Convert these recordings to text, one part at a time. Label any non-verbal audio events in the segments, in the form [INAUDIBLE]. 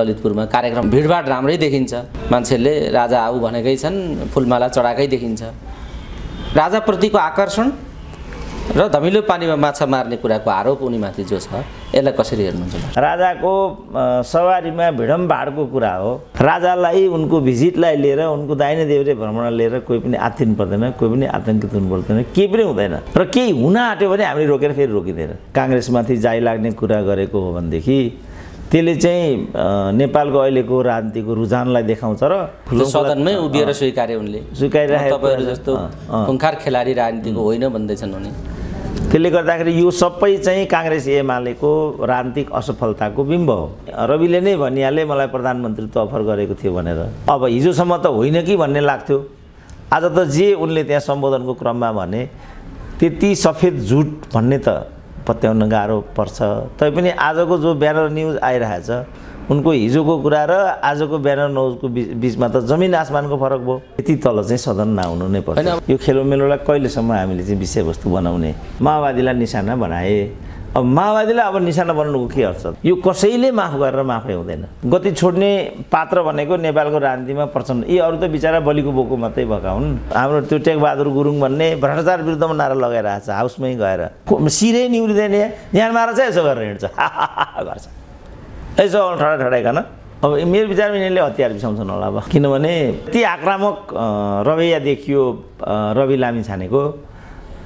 ललितपुरमा कार्यक्रम भिडभाड राम्रै देखिन्छ। मान्छेले राजा आऊ भनेकै छन् फुलमाला चढाएकै देखिन्छ। राजाप्रतिको आकर्षण र धमिलो पानीमा माछा मार्ने कुराको आरोप उनीमाथि जो छ यसलाई कसरी हेर्नुहुन्छ? राजाको सवारीमा भिडम्बाडको कुरा हो। राजालाई उनको भिजिटलाई लिएर उनको दाहिने देब्रे भ्रमण लिएर कोही पनि आत्तिनु पर्दैन कोही पनि आतङ्कित हुनु पर्दैन केही पनि हुँदैन। र केही हुन आँट्यो भने हामीले रोकेर फेरि रोकिँदैन। काङ्ग्रेसमाथि जाइ लाग्ने कुरा गरेको हो भनेदेखि त्यसले चाहिँ नेपालको अहिलेको राजनीतिको रुझानलाई देखाउँछ र सदनमै उभिएर स्वीकारे उनले। स्वीकारिरहेको तपाईँहरू जस्तो। खुङ्खार खेलाडी राजनीतिको होइन भन्दैछन् उनी। त्यसले गर्दाखेरि यो सबै चाहिँ काङ्ग्रेस एमालेको राजनीतिक असफलताको बिम्ब हो। रविले नै भनिहाले मलाई प्रधानमन्त्रीत्व अफर गरेको थियो भनेर। अब हिजोसम्म त होइन कि भन्ने लाग्थ्यो। आज त जे उनले त्यहाँ सम्बोधनको क्रममा भने त्यति सफेद झुट भन्ने त पत्याउन गाह्रो पर्छ। तैपनि आजको जो ब्यानर न्युज आइरहेछ उनको हिजोको कुरा र आजको ब्यानर न्युजको बिच बिचमा त जमिन आसमानको फरक भयो। यति तल चाहिँ सदन नआउनु नै पर्छ। यो खेलोमेलोलाई कहिलेसम्म हामीले चाहिँ विषयवस्तु बनाउने माओवादीलाई निशाना बनाए? अब माओवादीलाई अब निशाना बनाउनुको के अर्थ? यो कसैले माफ गरेर माफै हुँदैन। गति छोड्ने पात्र भनेको नेपालको राजनीतिमा प्रचण्ड। यी अरू त बिचरा बलिको बोको मात्रै भएका हुन्। हाम्रो त्यो टेकबहादुर गुरुङ भन्ने भ्रष्टाचार विरुद्धमा नारा लगाइरहेको छ हाउसमै गएर। सिरै निउरिँदैन यहाँ मार चाहिँ यसो गरेर हिँड्छ। [LAUGHS] गर्छ। यसो ठडा ठडाइकन। अब मेरो विचारमा यिनीहरूले हतियार बिसाउँछन् होला अब। किनभने ती आक्रामक रवैया देखियो रवि लामी छानेको।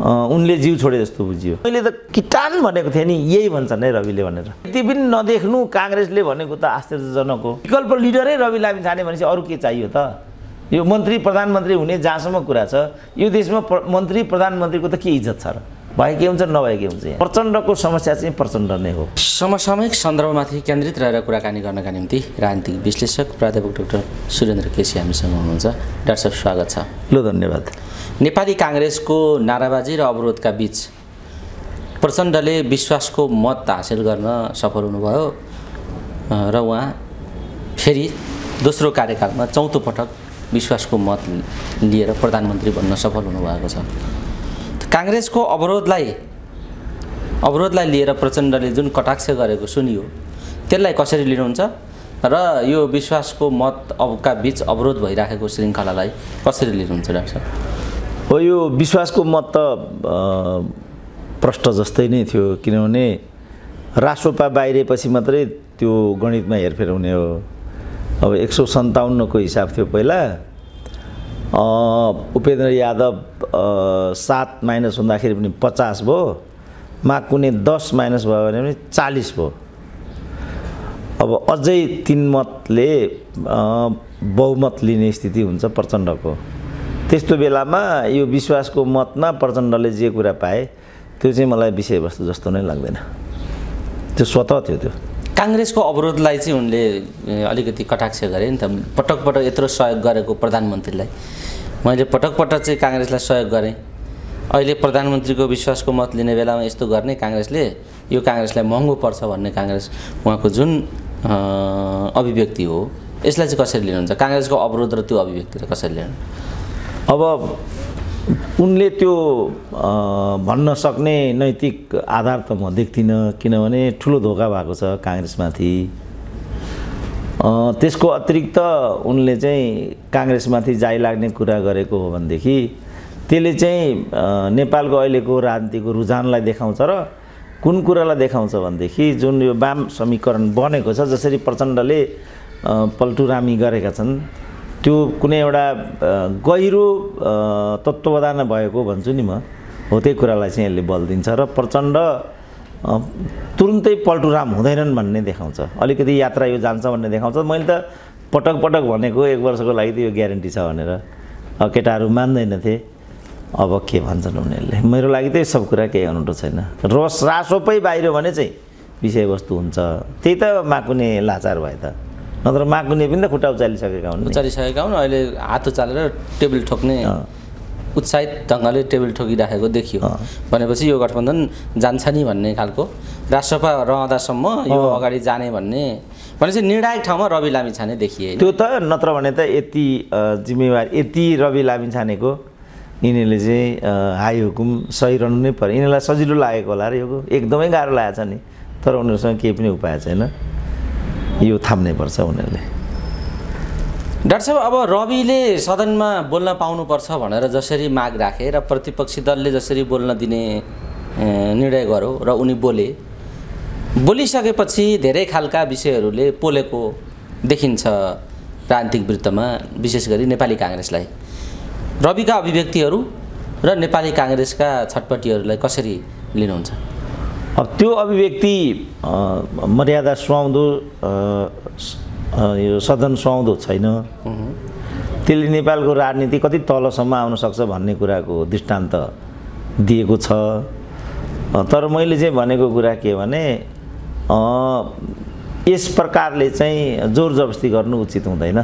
उनले जिउ छोडे जस्तो बुझियो। मैले त किटान भनेको थिएँ नि यही भन्छन् है रविले भनेर। यति पनि नदेख्नु काङ्ग्रेसले भनेको त आश्चर्यजनक हो। विकल्प लिडरै रवि लामी छाने भनेपछि अरू के चाहियो त? यो मन्त्री प्रधानमन्त्री हुने जहाँसम्म कुरा छ यो देशमा प्र- मन्त्री प्रधानमन्त्रीको त के इज्जत छ र? भए के हुन्छ नभए के हुन्छ प्रचण्डको समस्या चाहिँ प्रचण्ड नै हो। समसामयिक सन्दर्भमाथि केन्द्रित रहेर कुराकानी गर्नका निम्ति राजनीतिक विश्लेषक प्राध्यापक डाक्टर सुरेन्द्र केसी हामीसँग हुनुहुन्छ। डाक्टर साहब स्वागत छ। ल धन्यवाद। नेपाली काङ्ग्रेसको नाराबाजी र अवरोधका बिच प्रचण्डले विश्वासको मत हासिल गर्न सफल हुनुभयो। र उहाँ फेरि दोस्रो कार्यकालमा चौथो पटक विश्वासको मत लिएर प्रधानमन्त्री बन्न सफल हुनुभएको छ। काङ्ग्रेसको अवरोधलाई अवरोधलाई लिएर प्रचण्डले जुन कटाक्ष गरेको सुनियो त्यसलाई कसरी लिनुहुन्छ? र यो विश्वासको मत अबका बिच अवरोध भइराखेको श्रृङ्खलालाई कसरी लिनुहुन्छ डाक्टर हो यो विश्वासको मत त प्रष्ट जस्तै नै थियो किनभने रासोपा बाहिरेपछि मात्रै त्यो गणितमा हेरफेर हुने हो। अब एक सौ सन्ताउन्नको हिसाब थियो पहिला। उपेन्द्र यादव सात माइनस हुँदाखेरि पनि पचास भयो। माकुने दस माइनस भयो भने पनि चालिस भयो। अब अझै तिन मतले बहुमत लिने स्थिति हुन्छ प्रचण्डको। त्यस्तो बेलामा यो विश्वासको मतमा प्रचण्डले जे कुरा पाए त्यो चाहिँ मलाई विषयवस्तु जस्तो नै लाग्दैन। त्यो स्वतः थियो त्यो। काङ्ग्रेसको अवरोधलाई चाहिँ उनले अलिकति कटाक्ष गरे नि त। पटक पटक यत्रो सहयोग गरेको प्रधानमन्त्रीलाई। मैले पटक पटक चाहिँ काङ्ग्रेसलाई सहयोग गरेँ। अहिले प्रधानमन्त्रीको विश्वासको मत लिने बेलामा यस्तो गर्ने काङ्ग्रेसले यो काङ्ग्रेसलाई महँगो पर्छ भन्ने काङ्ग्रेस उहाँको जुन अभिव्यक्ति हो यसलाई चाहिँ कसरी लिनुहुन्छ? काङ्ग्रेसको अवरोध र त्यो अभिव्यक्तिलाई कसरी लिनु अब उनले त्यो भन्न सक्ने नैतिक आधार त म देख्दिनँ किनभने ठुलो धोका भएको छ काङ्ग्रेसमाथि। त्यसको अतिरिक्त उनले चाहिँ काङ्ग्रेसमाथि जाइ लाग्ने कुरा गरेको हो भनेदेखि त्यसले चाहिँ नेपालको अहिलेको राजनीतिको रुझानलाई देखाउँछ र कुन कुरालाई देखाउँछ भनेदेखि जुन यो वाम समीकरण बनेको छ जसरी प्रचण्डले पल्टुरामी गरेका छन् त्यो कुनै एउटा गहिरो तत्त्वावधान भएको भन्छु नि म। हो त्यही कुरालाई चाहिँ यसले बल दिन्छ र प्रचण्ड तुरुन्तै पल्टुराम हुँदैनन् भन्ने देखाउँछ। अलिकति यात्रा यो जान्छ भन्ने देखाउँछ। मैले त पटक पटक भनेको एक वर्षको लागि त यो ग्यारेन्टी छ भनेर। केटाहरू मान्दैनथे। अब के भन्छन् उनीहरूले? मेरो लागि त सब कुरा केही अनौठो छैन। रस रासोपै बाहिर भने चाहिँ विषयवस्तु हुन्छ। त्यही त माकुने लाचार भए त। नत्र माकुने पनि त खुट्टा उचालिसकेका हुन्। उचालिसकेका हुन्। अहिले हात उचालेर टेबल ठोक्ने उत्साहित ढङ्गले टेबल ठोकिराखेको देखियो। भनेपछि यो गठबन्धन जान्छ नि भन्ने खालको। राष्ट्रपा रहँदासम्म यो अगाडि जाने भन्ने। भनेपछि निर्णायक ठाउँमा रवि लामी छाने देखिए? त्यो त नत्र भने त यति जिम्मेवार यति रवि लामी छानेको यिनीहरूले चाहिँ हाई हुकुम सही रहनु नै पर्यो यिनीहरूलाई सजिलो लागेको होला र यो एकदमै गाह्रो लागेको छ नि। तर उनीहरूसँग केही पनि उपाय छैन। यो थाम्नैपर्छ उनीहरूले। डाक्टर साहब अब रविले सदनमा बोल्न पाउनुपर्छ भनेर जसरी माग राखे र प्रतिपक्षी दलले जसरी बोल्न दिने निर्णय गर्यो र उनी बोले बोलिसकेपछि धेरै खालका विषयहरूले पोलेको देखिन्छ राजनीतिक वृत्तमा विशेष गरी नेपाली काङ्ग्रेसलाई। रविका अभिव्यक्तिहरू र नेपाली काङ्ग्रेसका छटपटीहरूलाई कसरी लिनुहुन्छ? अब त्यो अभिव्यक्ति मर्यादा सुहाउँदो यो सदन सुहाउँदो छैन। त्यसले नेपालको राजनीति कति तलसम्म आउन सक्छ भन्ने कुराको दृष्टान्त दिएको छ। तर मैले चाहिँ भनेको कुरा के भने यस प्रकारले चाहिँ जोर जबस्ती गर्नु उचित हुँदैन।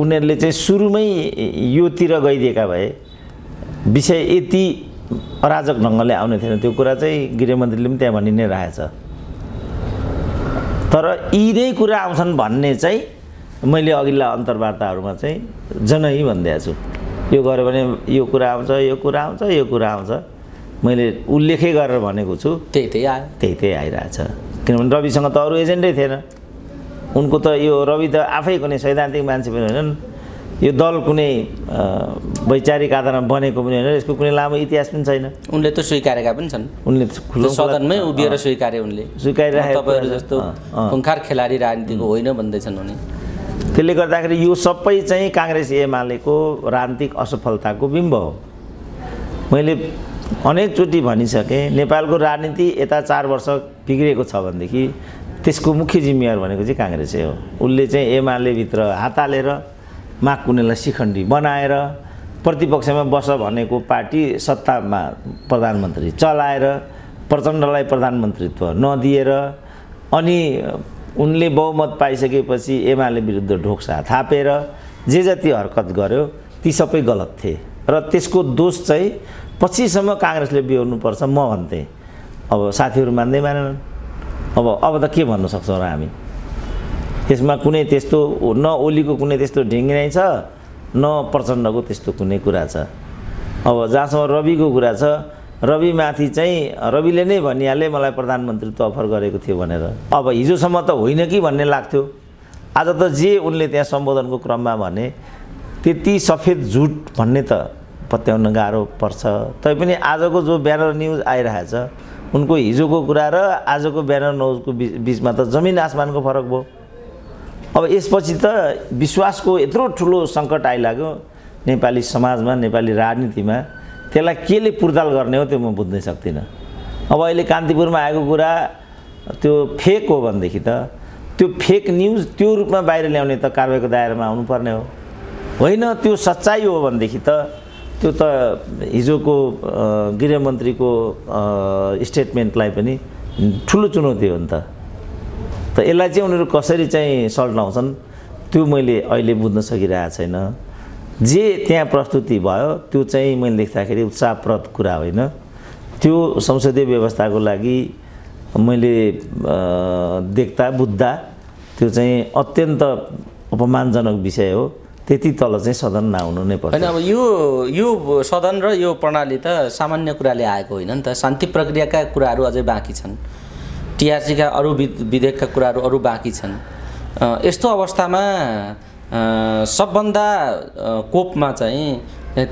उनीहरूले चाहिँ सुरुमै योतिर गइदिएका भए विषय यति अराजक ढङ्गले आउने थिएन। त्यो कुरा चाहिँ गृहमन्त्रीले पनि त्यहाँ भनि नै रहेछ तर यी नै कुरा आउँछन् भन्ने चाहिँ मैले अघिल्ला अन्तर्वार्ताहरूमा चाहिँ जनै भनिदिएको छु। यो गऱ्यो भने यो कुरा आउँछ यो कुरा आउँछ यो कुरा आउँछ। मैले उल्लेखै गरेर भनेको छु। त्यही त्यही आयो। त्यही त्यही आइरहेछ। किनभने रविसँग त अरू एजेन्डै थिएन। उनको त यो रवि त आफै कुनै सैद्धान्तिक मान्छे पनि होइनन्। यो दल कुनै वैचारिक आधारमा बनेको पनि होइन यसको कुनै लामो इतिहास पनि छैन। उनले त स्वीकारेका पनि छन्। उनले सदनमै उभिएर स्वीकारे उनले। स्वीकारिरहेको तपाईँहरू। जस्तो। खुङ्खार खेलाडी राजनीतिको होइन भन्दैछन् उनी। त्यसले गर्दाखेरि यो सबै चाहिँ काङ्ग्रेस एमालेको राजनीतिक असफलताको बिम्ब हो। मैले अनेकचोटि भनिसकेँ नेपालको राजनीति यता चार वर्ष बिग्रिएको छ भनेदेखि त्यसको मुख्य जिम्मेवार भनेको चाहिँ काङ्ग्रेसै हो। उसले चाहिँ एमालेभित्र हात हालेर कुनेलाई शिखण्डी बनाएर प्रतिपक्षमा बस भनेको पार्टी सत्तामा प्रधानमन्त्री चलाएर प्रचण्डलाई प्रधानमन्त्रीत्व नदिएर अनि उनले बहुमत पाइसकेपछि एमाले विरुद्ध ढोक्सा थापेर जे जति हरकत गर्यो ती सबै गलत थिए। र त्यसको दोष चाहिँ पछिसम्म काङ्ग्रेसले बिहोर्नुपर्छ म भन्थेँ। अब साथीहरू मान्दै मानेनन्। अब अब त के भन्न सक्छौँ र हामी? यसमा कुनै त्यस्तो न ओलीको कुनै त्यस्तो ढिङ्गिनाइ छ न प्रचण्डको त्यस्तो कुनै कुरा छ। अब जहाँसम्म रविको कुरा छ रविमाथि चाहिँ रविले नै भनिहाले मलाई प्रधानमन्त्रीत्व अफर गरेको थियो भनेर। अब हिजोसम्म त होइन कि भन्ने लाग्थ्यो। आज त जे उनले त्यहाँ सम्बोधनको क्रममा भने त्यति सफेद झुट भन्ने त पत्याउन गाह्रो पर्छ। तैपनि आजको जो ब्यानर न्युज आइरहेछ उनको हिजोको कुरा र आजको ब्यानर न्युजको बिच बिचमा त जमिन आसमानको फरक भयो। अब यसपछि त विश्वासको यत्रो ठुलो सङ्कट आइलाग्यो नेपाली समाजमा नेपाली राजनीतिमा। त्यसलाई केले पुर्ताल गर्ने हो त्यो म बुझ्नै सक्दिनँ। अब अहिले कान्तिपुरमा आएको कुरा त्यो फेक हो भनेदेखि त त्यो फेक न्युज त्यो रूपमा बाहिर ल्याउने त कारवाहीको दायरामा आउनुपर्ने हो। होइन त्यो सच्चाइ हो भनेदेखि त त्यो त हिजोको गृहमन्त्रीको स्टेटमेन्टलाई पनि ठुलो चुनौती हो नि त। त यसलाई चाहिँ उनीहरू कसरी चाहिँ सल्टाउँछन् त्यो मैले अहिले बुझ्न सकिरहेको छैन। जे त्यहाँ प्रस्तुति भयो त्यो चाहिँ मैले देख्दाखेरि उत्साहप्रद कुरा होइन। त्यो संसदीय व्यवस्थाको लागि मैले देख्दा बुझ्दा त्यो चाहिँ अत्यन्त अपमानजनक विषय हो। त्यति तल चाहिँ सदन नआउनु नै पर्छ। होइन अब यो यो सदन र यो प्रणाली त सामान्य कुराले आएको होइन नि त। शान्ति प्रक्रियाका कुराहरू अझै बाँकी छन्। टिआरसीका अरू विध- विधेयकका कुराहरू अरू बाँकी छन्। यस्तो अवस्थामा सबभन्दा कोपमा चाहिँ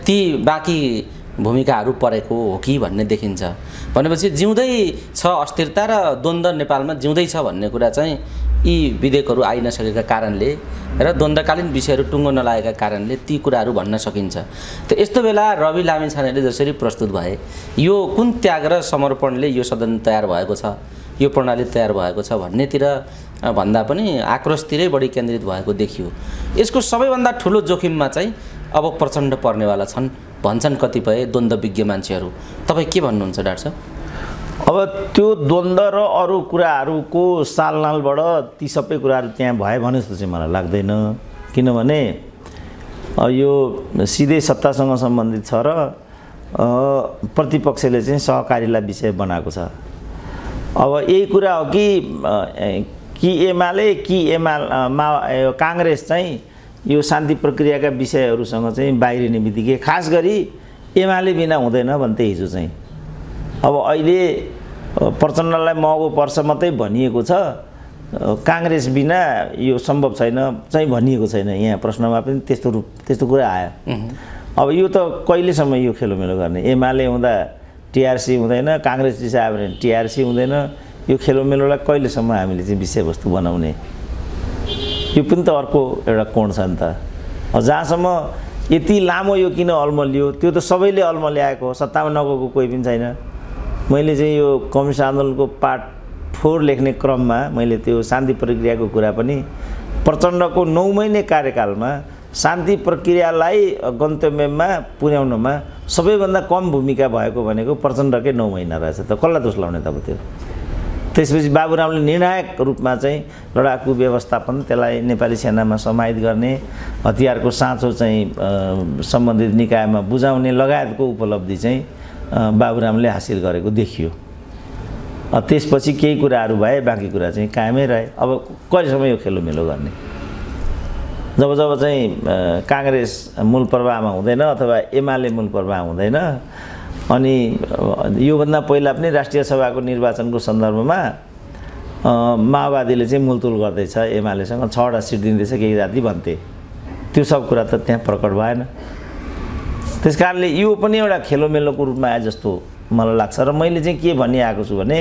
ती बाँकी भूमिकाहरू परेको हो कि भन्ने देखिन्छ। भनेपछि जिउँदै छ अस्थिरता र द्वन्द्व नेपालमा जिउँदै छ भन्ने कुरा चाहिँ यी विधेयकहरू आइ नसकेका कारणले र द्वन्द्वकालीन विषयहरू टुङ्गो नलागेका कारणले ती कुराहरू भन्न सकिन्छ। त यस्तो बेला रवि लामिछानेले जसरी प्रस्तुत भए यो कुन त्याग र समर्पणले यो सदन तयार भएको छ? यो प्रणाली तयार भएको छ भन्नेतिर भन्दा पनि आक्रोशतिरै बढी केन्द्रित भएको देखियो। यसको सबैभन्दा ठुलो जोखिममा चाहिँ अब प्रचण्ड पर्नेवाला छन् भन्छन् कतिपय द्वन्द्वविज्ञ मान्छेहरू। तपाईँ के भन्नुहुन्छ डाक्टर साहब? अब त्यो द्वन्द्व र अरू कुराहरूको सालनालबाट ती सबै कुराहरू त्यहाँ भए भने जस्तो चाहिँ मलाई लाग्दैन। किनभने यो सिधै सत्तासँग सम्बन्धित छ र प्रतिपक्षले चाहिँ सहकारीलाई विषय बनाएको छ। अब यही कुरा हो कि कि एमाले कि एमाल अ, मा काङ्ग्रेस चाहिँ यो शान्ति प्रक्रियाका विषयहरूसँग चाहिँ बाहिरिने बित्तिकै खास गरी एमाले बिना हुँदैन भन्थे हिजो चाहिँ। अब अहिले प्रचण्डलाई महँगो पर्छ मात्रै भनिएको छ। काङ्ग्रेस बिना यो सम्भव छैन चाहिँ भनिएको छैन यहाँ प्रश्नमा पनि त्यस्तो रूप त्यस्तो कुरा आयो। अब यो त कहिलेसम्म यो खेलोमेलो गर्ने? एमाले हुँदा टिआरसी हुँदैन काङ्ग्रेस रिसायो भने टिआरसी हुँदैन। यो खेलोमेलोलाई कहिलेसम्म हामीले चाहिँ विषयवस्तु बनाउने? यो पनि त अर्को एउटा कोण छ नि त। जहाँसम्म यति लामो यो किन अल्मलियो त्यो त सबैले अल्मल्याएको हो सत्तामा नगएको कोही पनि छैन। मैले चाहिँ यो कम्युनिस्ट आन्दोलनको पार्ट फोर लेख्ने क्रममा मैले त्यो शान्ति प्रक्रियाको कुरा पनि प्रचण्डको नौ महिने कार्यकालमा शान्ति प्रक्रियालाई गन्तव्यमा पुर्याउनमा सबैभन्दा कम भूमिका भएको भनेको प्रचण्डकै नौ महिना रहेछ त कसलाई दोष लाउने तब त्यो? त्यसपछि बाबुरामले निर्णायक रूपमा चाहिँ लडाकु व्यवस्थापन त्यसलाई नेपाली सेनामा समाहित गर्ने हतियारको साँचो चाहिँ सम्बन्धित निकायमा बुझाउने लगायतको उपलब्धि चाहिँ बाबुरामले हासिल गरेको देखियो। त्यसपछि केही कुराहरू भए बाँकी कुरा चाहिँ कायमै रहे। अब कहिलेसम्म यो खेलोमेलो गर्ने? जब जब चाहिँ काङ्ग्रेस मूल प्रवाहमा हुँदैन अथवा एमाले मूल प्रवाह हुँदैन अनि योभन्दा पहिला पनि राष्ट्रिय सभाको निर्वाचनको सन्दर्भमा माओवादीले चाहिँ मुलतुल गर्दैछ एमालेसँग छवटा सिट दिँदैछ केही जाति भन्थे। त्यो सब कुरा त त्यहाँ प्रकट भएन। त्यस कारणले यो पनि एउटा खेलोमेलोको रूपमा आए जस्तो मलाई लाग्छ र मैले चाहिँ के भनिआएको छु भने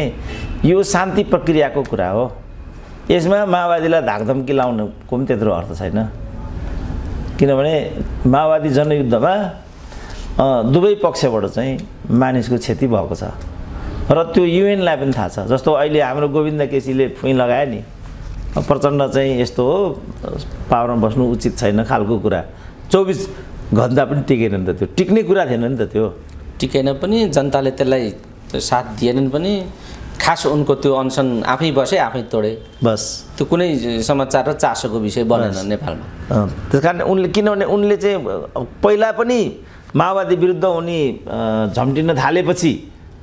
यो शान्ति प्रक्रियाको कुरा हो। यसमा माओवादीलाई धाकधम्की लाउनुको पनि त्यत्रो अर्थ छैन। किनभने माओवादी जनयुद्धमा दुवै पक्षबाट चाहिँ मानिसको क्षति भएको छ। र त्यो युएनलाई पनि थाहा छ। जस्तो अहिले हाम्रो गोविन्द केसीले फुइँ लगायो नि प्रचण्ड चाहिँ यस्तो हो पावरमा बस्नु उचित छैन खालको कुरा। चौबिस घन्टा पनि टिकेन नि त त्यो। टिक्ने कुरा थिएन नि त त्यो। टिकेन पनि जनताले त्यसलाई साथ दिएनन् पनि। खास उनको त्यो अनसन आफै बसे आफै तोडे। बस। त्यो कुनै समाचार र चासोको विषय बनेन नेपालमा। त्यस कारण उनले किनभने उनले चाहिँ पहिला पनि माओवादी विरुद्ध उनी झम्टिन थालेपछि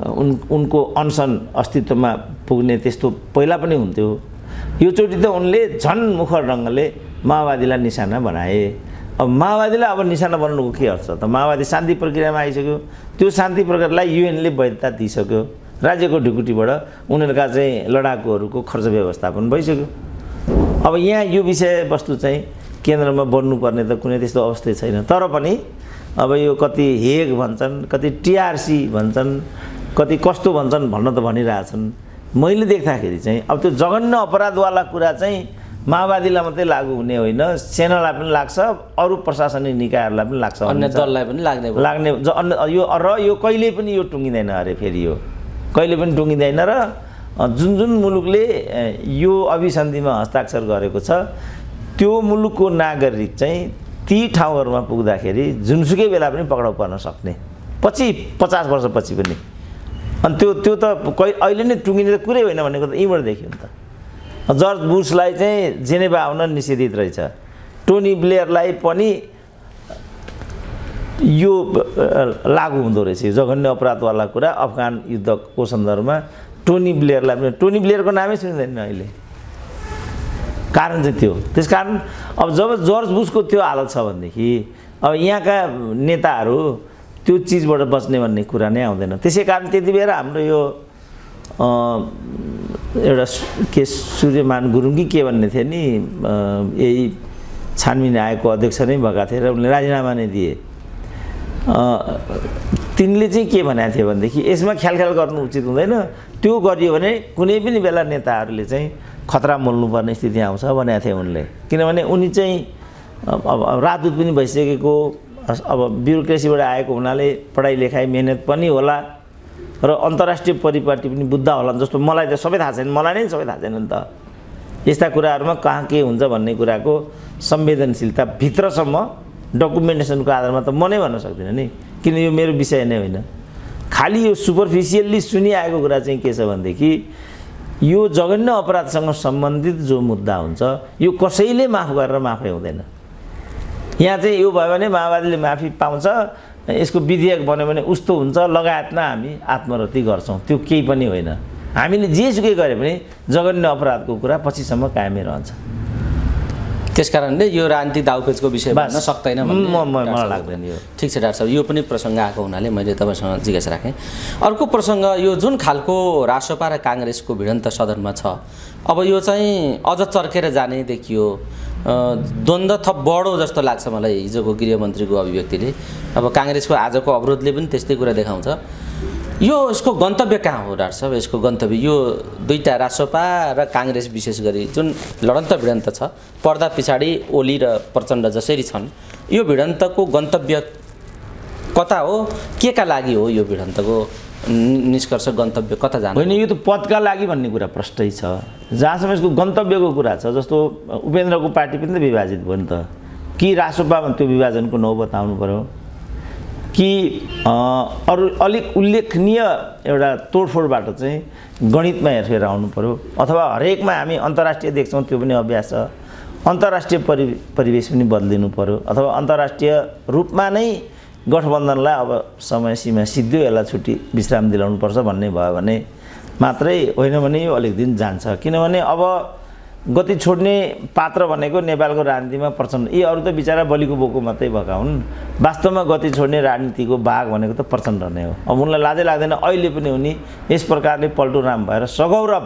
उन उनको अनसन अस्तित्वमा पुग्ने त्यस्तो पहिला पनि हुन्थ्यो। योचोटि त उनले झन् मुखर ढङ्गले माओवादीलाई निशाना बनाए। अब माओवादीलाई अब निशाना बनाउनुको के अर्थ त? माओवादी शान्ति प्रक्रियामा आइसक्यो। त्यो शान्ति प्रक्रियालाई युएनले वैधता दिइसक्यो। राज्यको ढुकुटीबाट उनीहरूका चाहिँ लडाकुहरूको खर्च व्यवस्थापन भइसक्यो। अब यहाँ यो विषयवस्तु चाहिँ केन्द्रमा बढ्नुपर्ने त कुनै त्यस्तो अवस्था छैन। तर पनि अब यो कति हेग भन्छन् कति टिआरसी भन्छन् कति कस्तो भन्छन् भन्न त भनिरहेछन्। मैले देख्दाखेरि चाहिँ अब त्यो जघन्य अपराधवाला कुरा चाहिँ माओवादीलाई मात्रै लागु हुने होइन सेनालाई पनि लाग्छ अरू प्रशासनिक निकायहरूलाई पनि लाग्छ अन्य दललाई पनि लाग्ने लाग्ने अन्य यो र यो कहिले पनि यो टुङ्गिँदैन अरे फेरि यो। कहिले पनि टुङ्गिँदैन र जुन जुन मुलुकले यो अभिसन्धिमा हस्ताक्षर गरेको छ त्यो मुलुकको नागरिक चाहिँ ती ठाउँहरूमा पुग्दाखेरि जुनसुकै बेला पनि पक्राउ पर्न सक्ने। पछि पचास वर्षपछि पनि। अनि त्यो त्यो त कै अहिले नै टुङ्गिने त कुरै होइन भनेको त यहीँबाट देखियो नि त। जर्ज बुसलाई चाहिँ जेनेभा आउन निषेधित रहेछ। टोनी ब्लेयरलाई पनि यो लागु हुँदो रहेछ। जघन्य अपराधवाला कुरा अफगान युद्धको सन्दर्भमा टोनी ब्लेयरलाई पनि टोनी ब्लेयरको नामै सुनिँदैन अहिले। कारण चाहिँ त्यो त्यस कारण अब जब जर्ज बुसको त्यो हालत छ भनेदेखि अब यहाँका नेताहरू त्यो चिजबाट बच्ने भन्ने कुरा नै आउँदैन। त्यसै कारण त्यति बेर हाम्रो यो एउटा के सूर्यमान गुरुङ कि के भन्ने थियो नि यही छानबिन आएको अध्यक्ष नै भएका थिए र उनले राजीनामा नै दिए। तिनले चाहिँ के भनेको थियो भनेदेखि यसमा ख्याल ख्याल गर्नु उचित हुँदैन। त्यो गरियो भने कुनै पनि बेला नेताहरूले चाहिँ खतरा मोल्नुपर्ने स्थिति आउँछ भनेको थिए उनले। किनभने उनी चाहिँ अब राजदूत पनि भइसकेको अब ब्युरोक्रेसीबाट आएको हुनाले पढाइ लेखाइ मिहिनेत पनि होला र अन्तर्राष्ट्रिय परिपाटी पनि बुझ्दा होला जस्तो मलाई त सबै थाहा छैन। मलाई नै सबै थाहा छैन नि त। यस्ता कुराहरूमा कहाँ के हुन्छ भन्ने कुराको संवेदनशीलता भित्रसम्म डकुमेन्टेसनको आधारमा त म नै भन्न सक्दिनँ नि। किन यो मेरो विषय नै होइन। खालि यो सुपरफिसियल्ली सुनिआएको कुरा चाहिँ के छ भनेदेखि यो जघन्य अपराधसँग सम्बन्धित जो मुद्दा हुन्छ यो कसैले माफ गरेर माफै हुँदैन। यहाँ चाहिँ यो भयो भने माओवादीले माफी पाउँछ यसको विधेयक बन्यो भने उस्तो हुन्छ लगायतमा हामी आत्मरति गर्छौँ। त्यो केही पनि होइन। हामीले जेसुकै गरे पनि जघन्य अपराधको कुरा पछिसम्म कायमै रहन्छ। त्यस कारणले यो राजनीतिक दाउपेचको विषय। भन्न सक्दैन मलाई। लाग्दैन यो। ठिक छ डाक्टर साहब यो पनि प्रसङ्ग आएको हुनाले मैले तपाईँसँग जिज्ञासा राखेँ अर्को प्रसङ्ग यो जुन खालको रासोपा र काङ्ग्रेसको भिडन्त सदनमा छ अब यो चाहिँ अझ चर्केर जाने देखियो अ, द्वन्द्व थप बढो जस्तो लाग्छ मलाई हिजोको गृहमन्त्रीको अभिव्यक्तिले अब काङ्ग्रेसको आजको अवरोधले पनि त्यस्तै कुरा देखाउँछ यो यसको गन्तव्य कहाँ हो डाक्टर साहब? यसको गन्तव्य यो दुईवटा रासोपा र काङ्ग्रेस विशेष गरी जुन लडन्त भिडन्त छ पर्दा पछाडि ओली र प्रचण्ड जसरी छन् यो भिडन्तको गन्तव्य कता हो? के का लागि हो यो भिडन्तको निष्कर्ष गन्तव्य कता जानु होइन यो त पदका लागि भन्ने कुरा प्रष्टै छ। जहाँसम्म यसको गन्तव्यको कुरा छ जस्तो उपेन्द्रको पार्टी पनि त विभाजित भयो नि त। कि रासोपामा त्यो विभाजनको नौ बताउनु पऱ्यो कि अरू अलिक उल्लेखनीय एउटा तोडफोडबाट चाहिँ गणितमा हेरेर आउनु पऱ्यो अथवा हरेकमा हामी अन्तर्राष्ट्रिय देख्छौँ त्यो पनि अभ्यास छ। अन्तर्राष्ट्रिय परि परिवेश पनि बदलिनु पऱ्यो अथवा अन्तर्राष्ट्रिय रूपमा नै गठबन्धनलाई अब समय सीमा सिद्धियो यसलाई छुट्टी विश्राम दिलाउनुपर्छ भन्ने भयो भने मात्रै होइन भने यो अलिक दिन जान्छ। किनभने अब गति छोड्ने पात्र भनेको नेपालको राजनीतिमा प्रचण्ड। यी अरू त बिचरा बलिको बोको मात्रै भएका हुन्। वास्तवमा गति छोड्ने राजनीतिको भाग भनेको त प्रचण्ड नै हो। अब उनलाई लाजै लाग्दैन अहिले पनि उनी यस प्रकारले पल्टुराम भएर सगौरव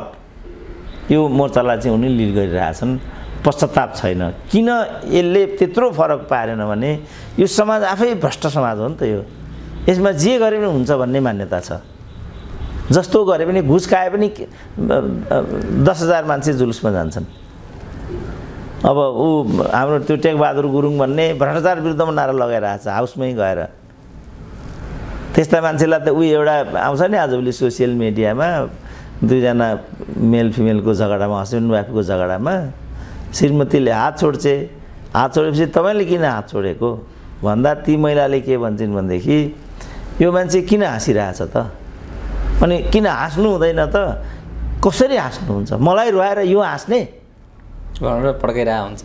यो मोर्चालाई चाहिँ उनी लिड गरिरहेछन् पश्चाताप छैन। किन यसले त्यत्रो फरक पारेन भने यो समाज आफै भ्रष्ट समाज हो नि त यो। यसमा जे गरे पनि हुन्छ भन्ने मान्यता छ। जस्तो गरे पनि घुस खाए पनि दस हजार मान्छे जुलुसमा जान्छन्। अब ऊ हाम्रो त्यो टेकबहादुर गुरुङ भन्ने भ्रष्टाचार विरुद्धमा नारा लगाइरहेको छ हाउसमै गएर। त्यस्ता मान्छेलाई त ऊ एउटा आउँछ नि आजभोलि सोसियल मिडियामा दुईजना मेल फिमेलको झगडामा हस्बेन्ड वाइफको झगडामा। श्रीमतीले हात छोड्छे हात छोडेपछि तपाईँले किन हात छोडेको? भन्दा ती महिलाले के भन्छन् भनेदेखि यो मान्छे किन हाँसिरहेछ त? अनि किन हाँस्नु हुँदैन त? कसरी हाँस्नुहुन्छ? मलाई रुवाएर यो हाँस्ने। भनेर पड्काइरहेको हुन्छ।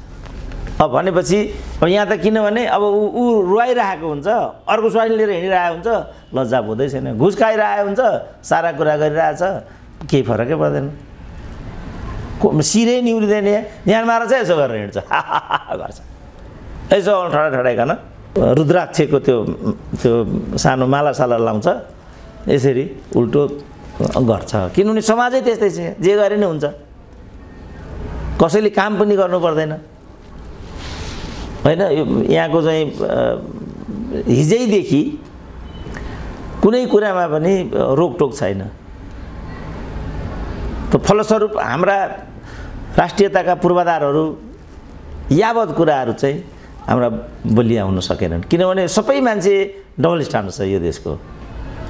अब भनेपछि अब यहाँ त किनभने अब ऊ ऊ रुवाइरहेको हुन्छ अर्को स्वाइन लिएर हिँडिरहेको हुन्छ लज्जा हुँदै छैन। घुस खाइरहेको हुन्छ सारा कुरा गरिरहेछ केही फरकै पर्दैन। को सिरै निउरिँदैन यहाँ। मार चाहिँ यसो गरेर हिँड्छ। [LAUGHS] गर्छ। यसो ठडा ठडाइकन रुद्राक्षको त्यो त्यो सानो माला साला लाउँछ। यसरी उल्टो गर्छ। किनभने समाजै त्यस्तै छ। जे गरे नि हुन्छ। कसैले काम पनि गर्नु पर्दैन। होइन? यो यहाँको चाहिँ हिजैदेखि कुनै कुरामा पनि रोकटोक छैन। त फलस्वरूप हाम्रा राष्ट्रियताका पूर्वाधारहरू यावत कुराहरू चाहिँ हाम्रा बलिया हुन सकेनन्। किनभने सबै मान्छे डबल स्ट्यान्डर्ड छ यो देशको।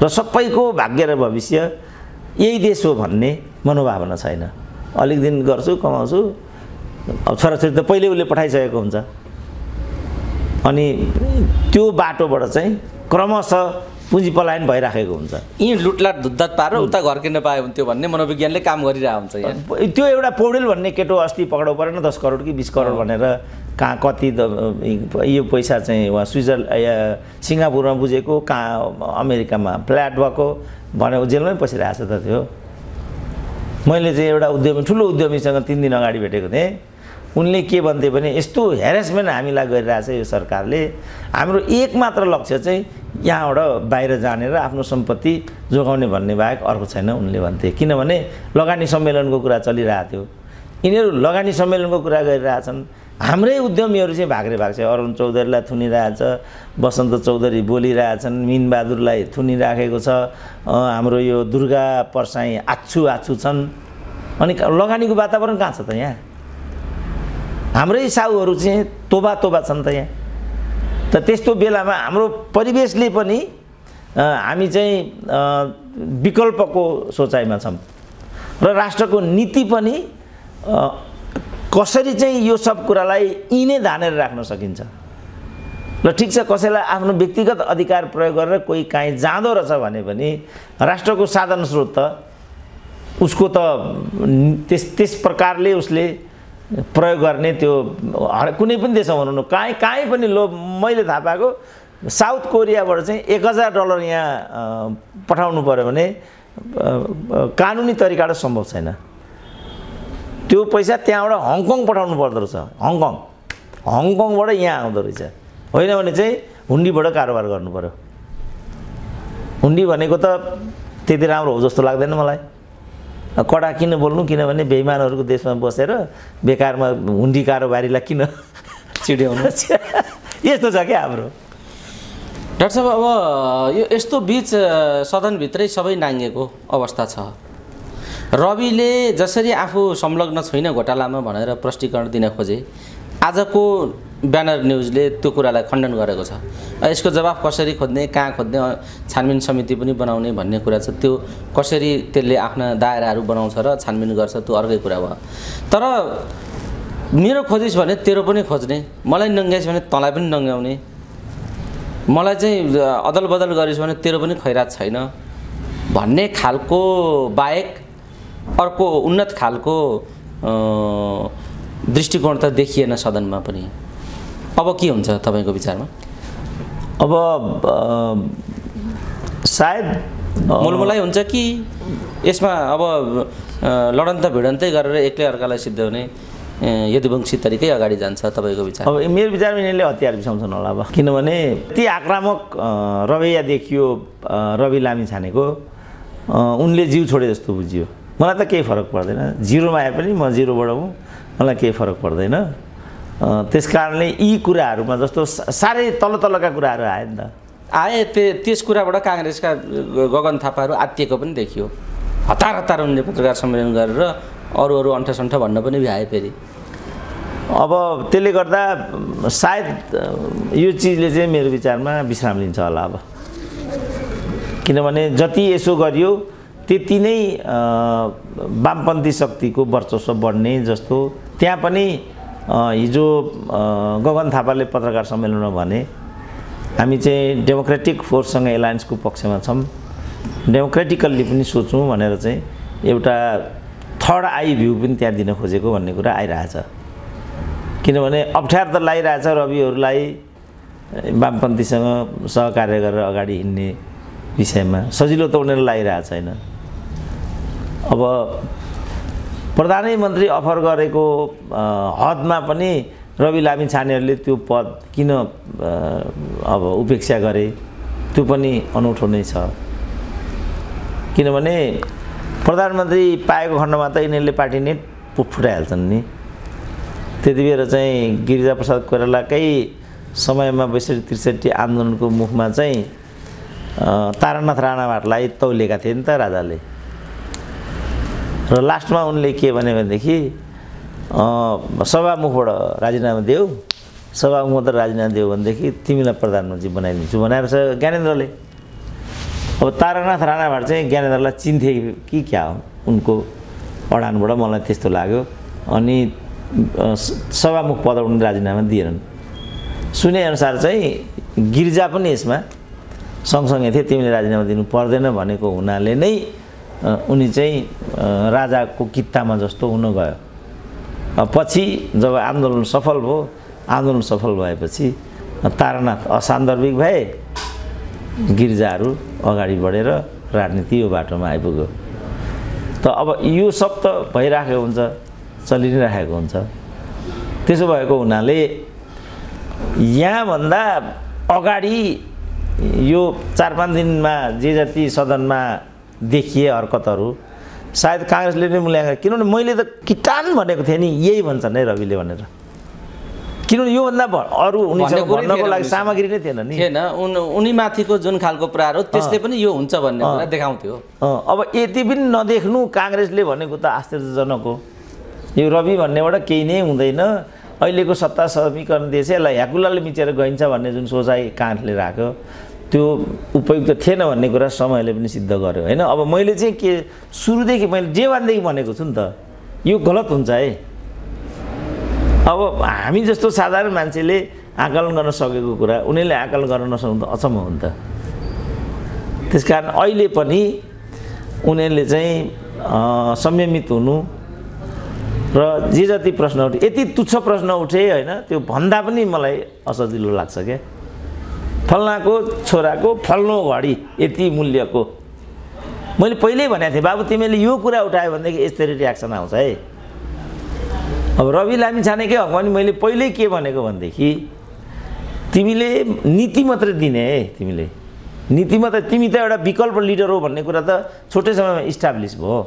र सबैको भाग्य र भविष्य यही देश हो भन्ने मनोभावना छैन। अलिक दिन गर्छु कमाउँछु। अब छोराछोरी त पहिले उसले पठाइसकेको हुन्छ। अनि त्यो बाटोबाट चाहिँ क्रमशः पुँजी पलायन भइराखेको हुन्छ। यहीँ लुटलाट धुद्धात पारेर उता घर्किन पायो हुन्थ्यो भन्ने मनोविज्ञानले काम गरिरहेको हुन्छ त्यो एउटा पौडेल भन्ने केटो अस्ति पक्राउ परेन दस करोड कि बिस करोड भनेर कहाँ कति यो पैसा चाहिँ उहाँ स्विजर सिङ्गापुरमा बुझेको कहाँ अमेरिकामा फ्ल्याट भएको भनेको जेलमै पसिरहेको छ त त्यो। मैले चाहिँ एउटा उद्यमी ठुलो उद्यमीसँग तिन दिन अगाडि भेटेको थिएँ। उनले के भन्थे भने यस्तो हेरेसमेन्ट हामीलाई गरिरहेछ यो सरकारले। हाम्रो एक मात्र लक्ष्य चाहिँ यहाँबाट बाहिर जाने र आफ्नो सम्पत्ति जोगाउने भन्ने बाहेक अर्को छैन उनले भन्थे। किनभने लगानी सम्मेलनको कुरा चलिरहेको थियो। यिनीहरू लगानी सम्मेलनको कुरा गरिरहेछन्। हाम्रै उद्यमीहरू चाहिँ भाग्रे भएको छ। अरुण चौधरीलाई थुनिरहेछ वसन्त चौधरी बोलिरहेछन् मिनबहादुरलाई थुनिराखेको छ हाम्रो यो दुर्गा पर्साई आछु आछु छन्। अनि लगानीको वातावरण कहाँ छ त यहाँ? हाम्रै साहुहरू चाहिँ तोबा तोबा छन् त यहाँ। त त्यस्तो बेलामा हाम्रो परिवेशले पनि हामी चाहिँ विकल्पको सोचाइमा छौँ। र राष्ट्रको नीति पनि कसरी चाहिँ यो सब कुरालाई यिनै धानेर राख्न सकिन्छ? र ठिक छ कसैलाई आफ्नो व्यक्तिगत अधिकार प्रयोग गरेर कोही काहीँ जाँदो रहेछ भने पनि राष्ट्रको साधन स्रोत त उसको त त्यस त्यस प्रकारले उसले प्रयोग गर्ने त्यो कुनै पनि देशमा भनौँ न काहीँ काहीँ पनि लो मैले थाहा पाएको साउथ कोरियाबाट चाहिँ एक हजार डलर यहाँ पठाउनु पऱ्यो भने कानुनी तरिकाबाट सम्भव छैन। त्यो पैसा त्यहाँबाट हङकङ पठाउनु पर्दो रहेछ। हङकङ। हङकङबाट यहाँ आउँदो रहेछ। होइन भने चाहिँ हुन्डीबाट कारोबार गर्नु पऱ्यो हुन्डी भनेको त त्यति राम्रो हो जस्तो लाग्दैन मलाई। कडा किन बोल्नु? किनभने बेइमानहरूको देशमा बसेर बेकारमा हुन्डी कारोबारीलाई किन चिड्याउनु? [LAUGHS] यस्तो छ क्या हाम्रो। डाक्टर साहब अब यो यस्तो बिच सदनभित्रै सबै नाङ्गेको अवस्था छ। रविले जसरी आफू संलग्न छैन घोटालामा भनेर प्रष्टीकरण दिन खोजे आजको ब्यानर न्युजले त्यो कुरालाई खण्डन गरेको छ। यसको जवाफ कसरी खोज्ने कहाँ खोज्ने छानबिन समिति पनि बनाउने भन्ने कुरा छ त्यो कसरी त्यसले आफ्ना दायराहरू बनाउँछ र छानबिन गर्छ त्यो अर्कै कुरा भयो। तर मेरो खोजिस् भने तेरो पनि खोज्ने मलाई नङ्ग्याइस् भने तँलाई पनि नङ्ग्याउने। मलाई चाहिँ अदल बदल गरिस् भने तेरो पनि खैरात छैन। भन्ने खालको बाहेक अर्को उन्नत खालको दृष्टिकोण त देखिएन सदनमा पनि। अब के हुन्छ तपाईँको विचारमा? अब सायद अ, मुलमुलाई हुन्छ कि यसमा अब लडन्त भिडन्तै गरेर एक्लै अर्कालाई सिद्ध्याउने यदुवंशी तरिकै अगाडि जान्छ तपाईँको विचार? अब मेरो विचारमा यिनीहरूले हतियार बिसाउँछन् होला अब। किनभने ती आक्रामक रवैया देखियो रवि लामी छानेको उनले जिउ छोडे जस्तो बुझियो। मलाई त केही फरक पर्दैन। जिरोमा आए पनि म जिरोबाट हुँ मलाई केही फरक पर्दैन। त्यस कारणले यी कुराहरूमा जस्तो साह्रै तल तलका कुराहरू आयो नि त। आए ते त्यस कुराबाट काङ्ग्रेसका गगन थापाहरू आत्तिएको पनि देखियो। हतार हतार उनले पत्रकार सम्मेलन गरेर अरू अरू अन्ठसन्ठ भन्न पनि भ्याए फेरि। अब त्यसले गर्दा सायद यो चिजले चाहिँ मेरो विचारमा विश्राम लिन्छ होला अब। किनभने जति यसो गरियो त्यति नै वामपन्थी शक्तिको वर्चस्व बढ्ने जस्तो त्यहाँ पनि हिजो गगन थापाले पत्रकार सम्मेलनमा भने हामी चाहिँ डेमोक्रेटिक फोर्ससँग एलायन्सको पक्षमा छौँ। डेमोक्रेटिकल्ली पनि सोचौँ भनेर चाहिँ एउटा थर्ड आई भ्यू पनि त्यहाँ दिन खोजेको भन्ने कुरा आइरहेछ। किनभने अप्ठ्यारो त लगाइरहेछ रविहरूलाई वामपन्थीसँग सहकार्य गरेर अगाडि हिँड्ने विषयमा। सजिलो त उनीहरूलाई लागिरहेको छैन। अब प्रधानमन्त्री अफर गरेको हदमा पनि रवि लामी छानेहरूले त्यो पद किन अब उपेक्षा गरे त्यो पनि अनौठो नै छ। किनभने प्रधानमन्त्री पाएको खण्डमा त यिनीहरूले पार्टी नै फुटाइहाल्छन् नि। त्यति बेर चाहिँ गिरिजाप्रसाद कोइरालाकै समयमा बैसठी त्रिसठी आन्दोलनको मुखमा चाहिँ तारानाथ राणाभाटलाई तौलिएका थिए नि त राजाले। र लास्टमा उनले के भने भनेदेखि सभामुखबाट राजीनामा देऊ सभामुखबाट राजीनामा देऊ भनेदेखि तिमीलाई प्रधानमन्त्री बनाइदिन्छु भनेर छ ज्ञानेन्द्रले। अब तारानाथ राणाभाट चाहिँ ज्ञानेन्द्रलाई चिन्थे कि क्या हो? उनको अडानबाट मलाई त्यस्तो लाग्यो। अनि सभामुख पदबाट उनले राजीनामा दिएनन्। सुनेअनुसार चाहिँ गिर्जा पनि यसमा सँगसँगै थिए। तिमीले राजीनामा दिनु पर्दैन भनेको हुनाले नै उनी चाहिँ राजाको कित्तामा जस्तो हुन गयो पछि जब आन्दोलन सफल भयो आन्दोलन सफल भएपछि तारानाथ असान्दर्भिक भए गिर्जाहरू अगाडि बढेर राजनीति यो बाटोमा आइपुग्यो। त अब यो सब त भइराखेको हुन्छ चलि नै राखेको हुन्छ। त्यसो भएको हुनाले यहाँभन्दा अगाडि यो चार पाँच दिनमा जे जति सदनमा देखिए हरकतहरू। सायद काङ्ग्रेसले नै मूल्याङ्कन किनभने मैले त किटान भनेको थिएँ नि यही भन्छन् है रविले भनेर। किनभने योभन्दा अरू उनीसँग भन्नको थिएन लागि। सामग्री नै थिएन नि। थिएन। उन उनीमाथिको जुन खालको प्रहार हो त्यसले पनि यो हुन्छ भन्ने कुरा देखाउँथ्यो। अब यति पनि नदेख्नु काङ्ग्रेसले भनेको त आश्चर्यजनक हो। यो रवि भन्नेबाट केही नै हुँदैन। अहिलेको सत्ता समीकरण देश यसलाई ह्याकुलाले मिचेर गइन्छ भन्ने जुन सोचाइ काङ्ग्रेसले राख्यो। त्यो उपयुक्त थिएन भन्ने कुरा समयले पनि सिद्ध गर्यो होइन? अब मैले चाहिँ के सुरुदेखि मैले जे वानदेखि भनेको छु नि त यो गलत हुन्छ है। अब हामी जस्तो साधारण मान्छेले आकलन गर्न सकेको कुरा उनीहरूले आकलन गर्न नसक्नु त अचम्म हो नि त। त्यस कारण अहिले पनि उनीहरूले चाहिँ संयमित हुनु र जे जति प्रश्न उठे यति तुच्छ प्रश्न उठे होइन? त्यो भन्दा पनि मलाई असजिलो लाग्छ क्या। फल्नाको छोराको फल्नो घडी यति मूल्यको। मैले पहिल्यै भनेको थिएँ बाबु तिमीले यो कुरा उठायो भनेदेखि यसरी रियाक्सन आउँछ है। अब रवि लामी छानेकै हकमा नि मैले पहिल्यै के भनेको भनेदेखि तिमीले नीति मात्रै दिने है तिमीले। नीति मात्रै तिमी त एउटा विकल्प लिडर हो भन्ने कुरा त छोटै समयमा इस्टाब्लिस भयो।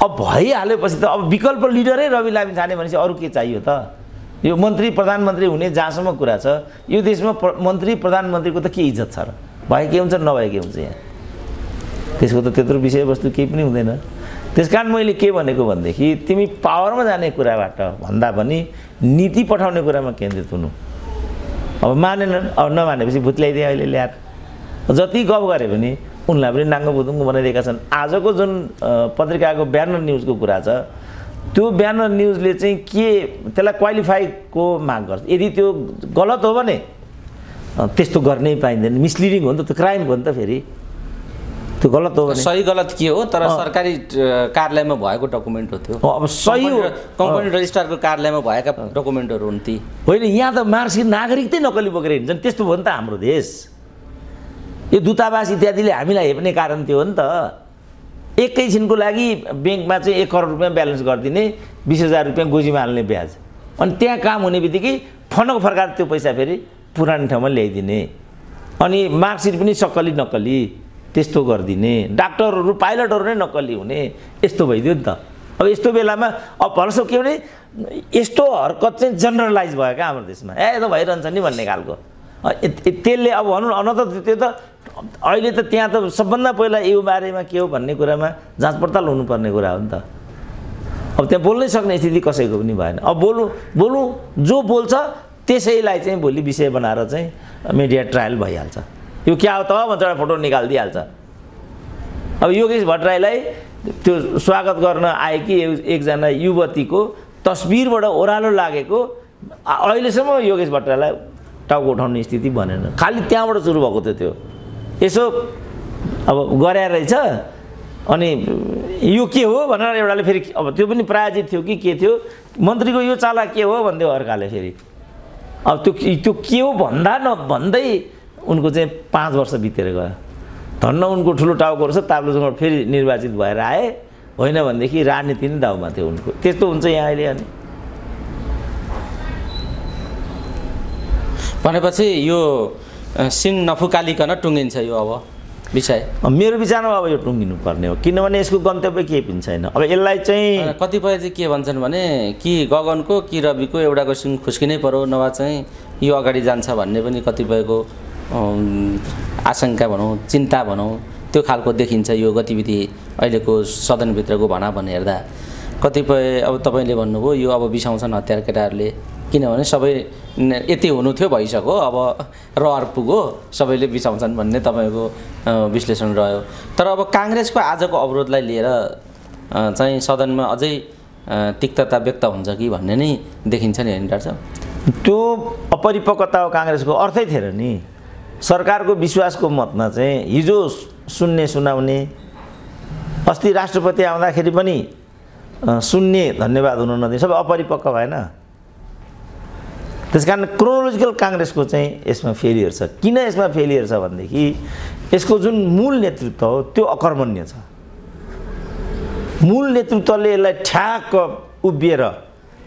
अब भइहालेपछि त अब विकल्प लिडरै रवि लामी छाने भनेपछि अरू के चाहियो त? यो मन्त्री प्रधानमन्त्री हुने जहाँसम्म कुरा छ यो देशमा प्र मन्त्री प्रधानमन्त्रीको त के इज्जत छ र? भए के हुन्छ नभए के हुन्छ यहाँ? त्यसको त त्यत्रो विषयवस्तु केही पनि हुँदैन। त्यस कारण मैले के भनेको भनेदेखि तिमी पावरमा जाने कुराबाट भन्दा पनि नीति पठाउने कुरामा केन्द्रित हुनु। अब मानेनन् अब नमानेपछि भुत ल्याइदिए अहिले ल्याएर। जति गफ गरे पनि उनलाई पनि नाङ्गो बुदुङ्गो बनाइदिएका छन्। आजको जुन पत्रिकाको ब्यानर न्युजको कुरा छ त्यो ब्यानर न्युजले चाहिँ के त्यसलाई क्वालिफाईको माग गर्छ? यदि त्यो गलत हो भने त्यस्तो गर्नै पाइँदैन। मिसलिडिङ हो नि त त्यो क्राइम हो नि त फेरि। त्यो गलत हो भने। सही गलत के हो? तर सरकारी कार्यालयमा भएको डकुमेन्ट हो त्यो। अब सही हो। कम्पनी- रजिस्ट्रारको कार्यालयमा भएका डकुमेन्टहरू हुन् ती। होइन यहाँ त नागरिक चाहिँ नक्कली बोकेर हिँड्छन्। त्यस्तो भयो नि त हाम्रो देश। यो दूतावास इत्यादिले हामीलाई हेप्ने कारण त्यो हो नि त। एकैछिनको लागि ब्याङ्कमा चाहिँ एक करोड रुपियाँ ब्यालेन्स गरिदिने बिस हजार रुपियाँ गोजीमा हाल्ने ब्याज। अनि त्यहाँ काम हुने बित्तिकै फनक फर्काएर त्यो पैसा फेरि पुरानो ठाउँमा ल्याइदिने। अनि मार्कसिट पनि सक्कली नक्कली त्यस्तो गरिदिने। डाक्टरहरू पाइलटहरू नै नक्कली हुने। यस्तो भइदियो नि त। अब यस्तो बेलामा अब भरोसा के भने यस्तो हरकत चाहिँ जनरलाइज भयो क्या हाम्रो देशमा। ए त भइरहन्छ नि भन्ने खालको। त्यसले अब भनौँ न त त्यो त अहिले त त्यहाँ त सबभन्दा पहिला यो बारेमा के हो भन्ने कुरामा जाँच पडताल हुनुपर्ने कुरा हो नि त। अब त्यहाँ बोल्नै सक्ने स्थिति कसैको पनि भएन। अब बोलौँ बोलौँ जो बोल्छ त्यसैलाई चाहिँ भोलि विषय बनाएर चाहिँ मिडिया ट्रायल भइहाल्छ। यो क्या हो त? भन्छ एउटा फोटो निकालिदिइहाल्छ। अब योगेश भट्टराईलाई त्यो स्वागत गर्न आएकी एक- एकजना युवतीको तस्बिरबाट ओह्रालो लागेको अहिलेसम्म योगेश भट्टराईलाई टाउको उठाउने स्थिति बनेन। खालि त्यहाँबाट सुरु भएको थियो त्यो। यसो अब गरे रहेछ अनि यो के हो भनेर एउटाले फेरि अब त्यो पनि प्रायोजित थियो कि के थियो? मन्त्रीको यो चाला के हो भन्दै अर्काले फेरि। अब त्यो त्यो के हो भन्दा न भन्दै उनको चाहिँ पाँच वर्ष बितेर गयो। धन्न उनको ठुलो टाउको रहेछ ताप्लोसँग फेरि निर्वाचित भएर आए। होइन भनेदेखि राजनीति नै दाउमा थियो उनको। त्यस्तो हुन्छ यहाँ अहिले अनि। भनेपछि यो सिङ नफुकालिकन टुङ्गिन्छ यो अब विषय। मेरो विचारमा अब यो टुङ्गिनु पर्ने हो किनभने यसको गन्तव्य केही पनि छैन। अब यसलाई चाहिँ कतिपय चाहिँ के भन्छन् भने कि गगनको कि रविको एउटाको सिङ खुस्किनै पऱ्यो नभए चाहिँ यो अगाडि जान्छ भन्ने पनि कतिपयको आशंका भनौँ चिन्ता भनौँ त्यो खालको देखिन्छ यो गतिविधि अहिलेको सदनभित्रको भनाभन हेर्दा। कतिपय अब तपाईँले भन्नुभयो यो अब बिसाउँछन् हतियार केटाहरूले। किनभने सबै यति हुनु थियो भइसक्यो। अब रहर पुग्यो सबैले बिसाउँछन् भन्ने तपाईँको विश्लेषण रह्यो। तर अब काङ्ग्रेसको आजको अवरोधलाई लिएर चाहिँ सदनमा अझै तिक्तता व्यक्त हुन्छ कि भन्ने नै देखिन्छ नि होइन डाक्टर त्यो अपरिपक्वता काङ्ग्रेसको अर्थै थिएन नि। सरकारको विश्वासको मतमा चाहिँ हिजो सुन्ने सुनाउने अस्ति राष्ट्रपति आउँदाखेरि पनि सुन्ने धन्यवाद हुन नदिने सबै अपरिपक्व भएन त्यस कारण क्रोनोलोजिकल काङ्ग्रेसको चाहिँ यसमा फेलियर छ किन यसमा फेलियर छ भनेदेखि यसको जुन मूल नेतृत्व हो त्यो अकर्मण्य छ मूल नेतृत्वले यसलाई ठ्याक्क उभिएर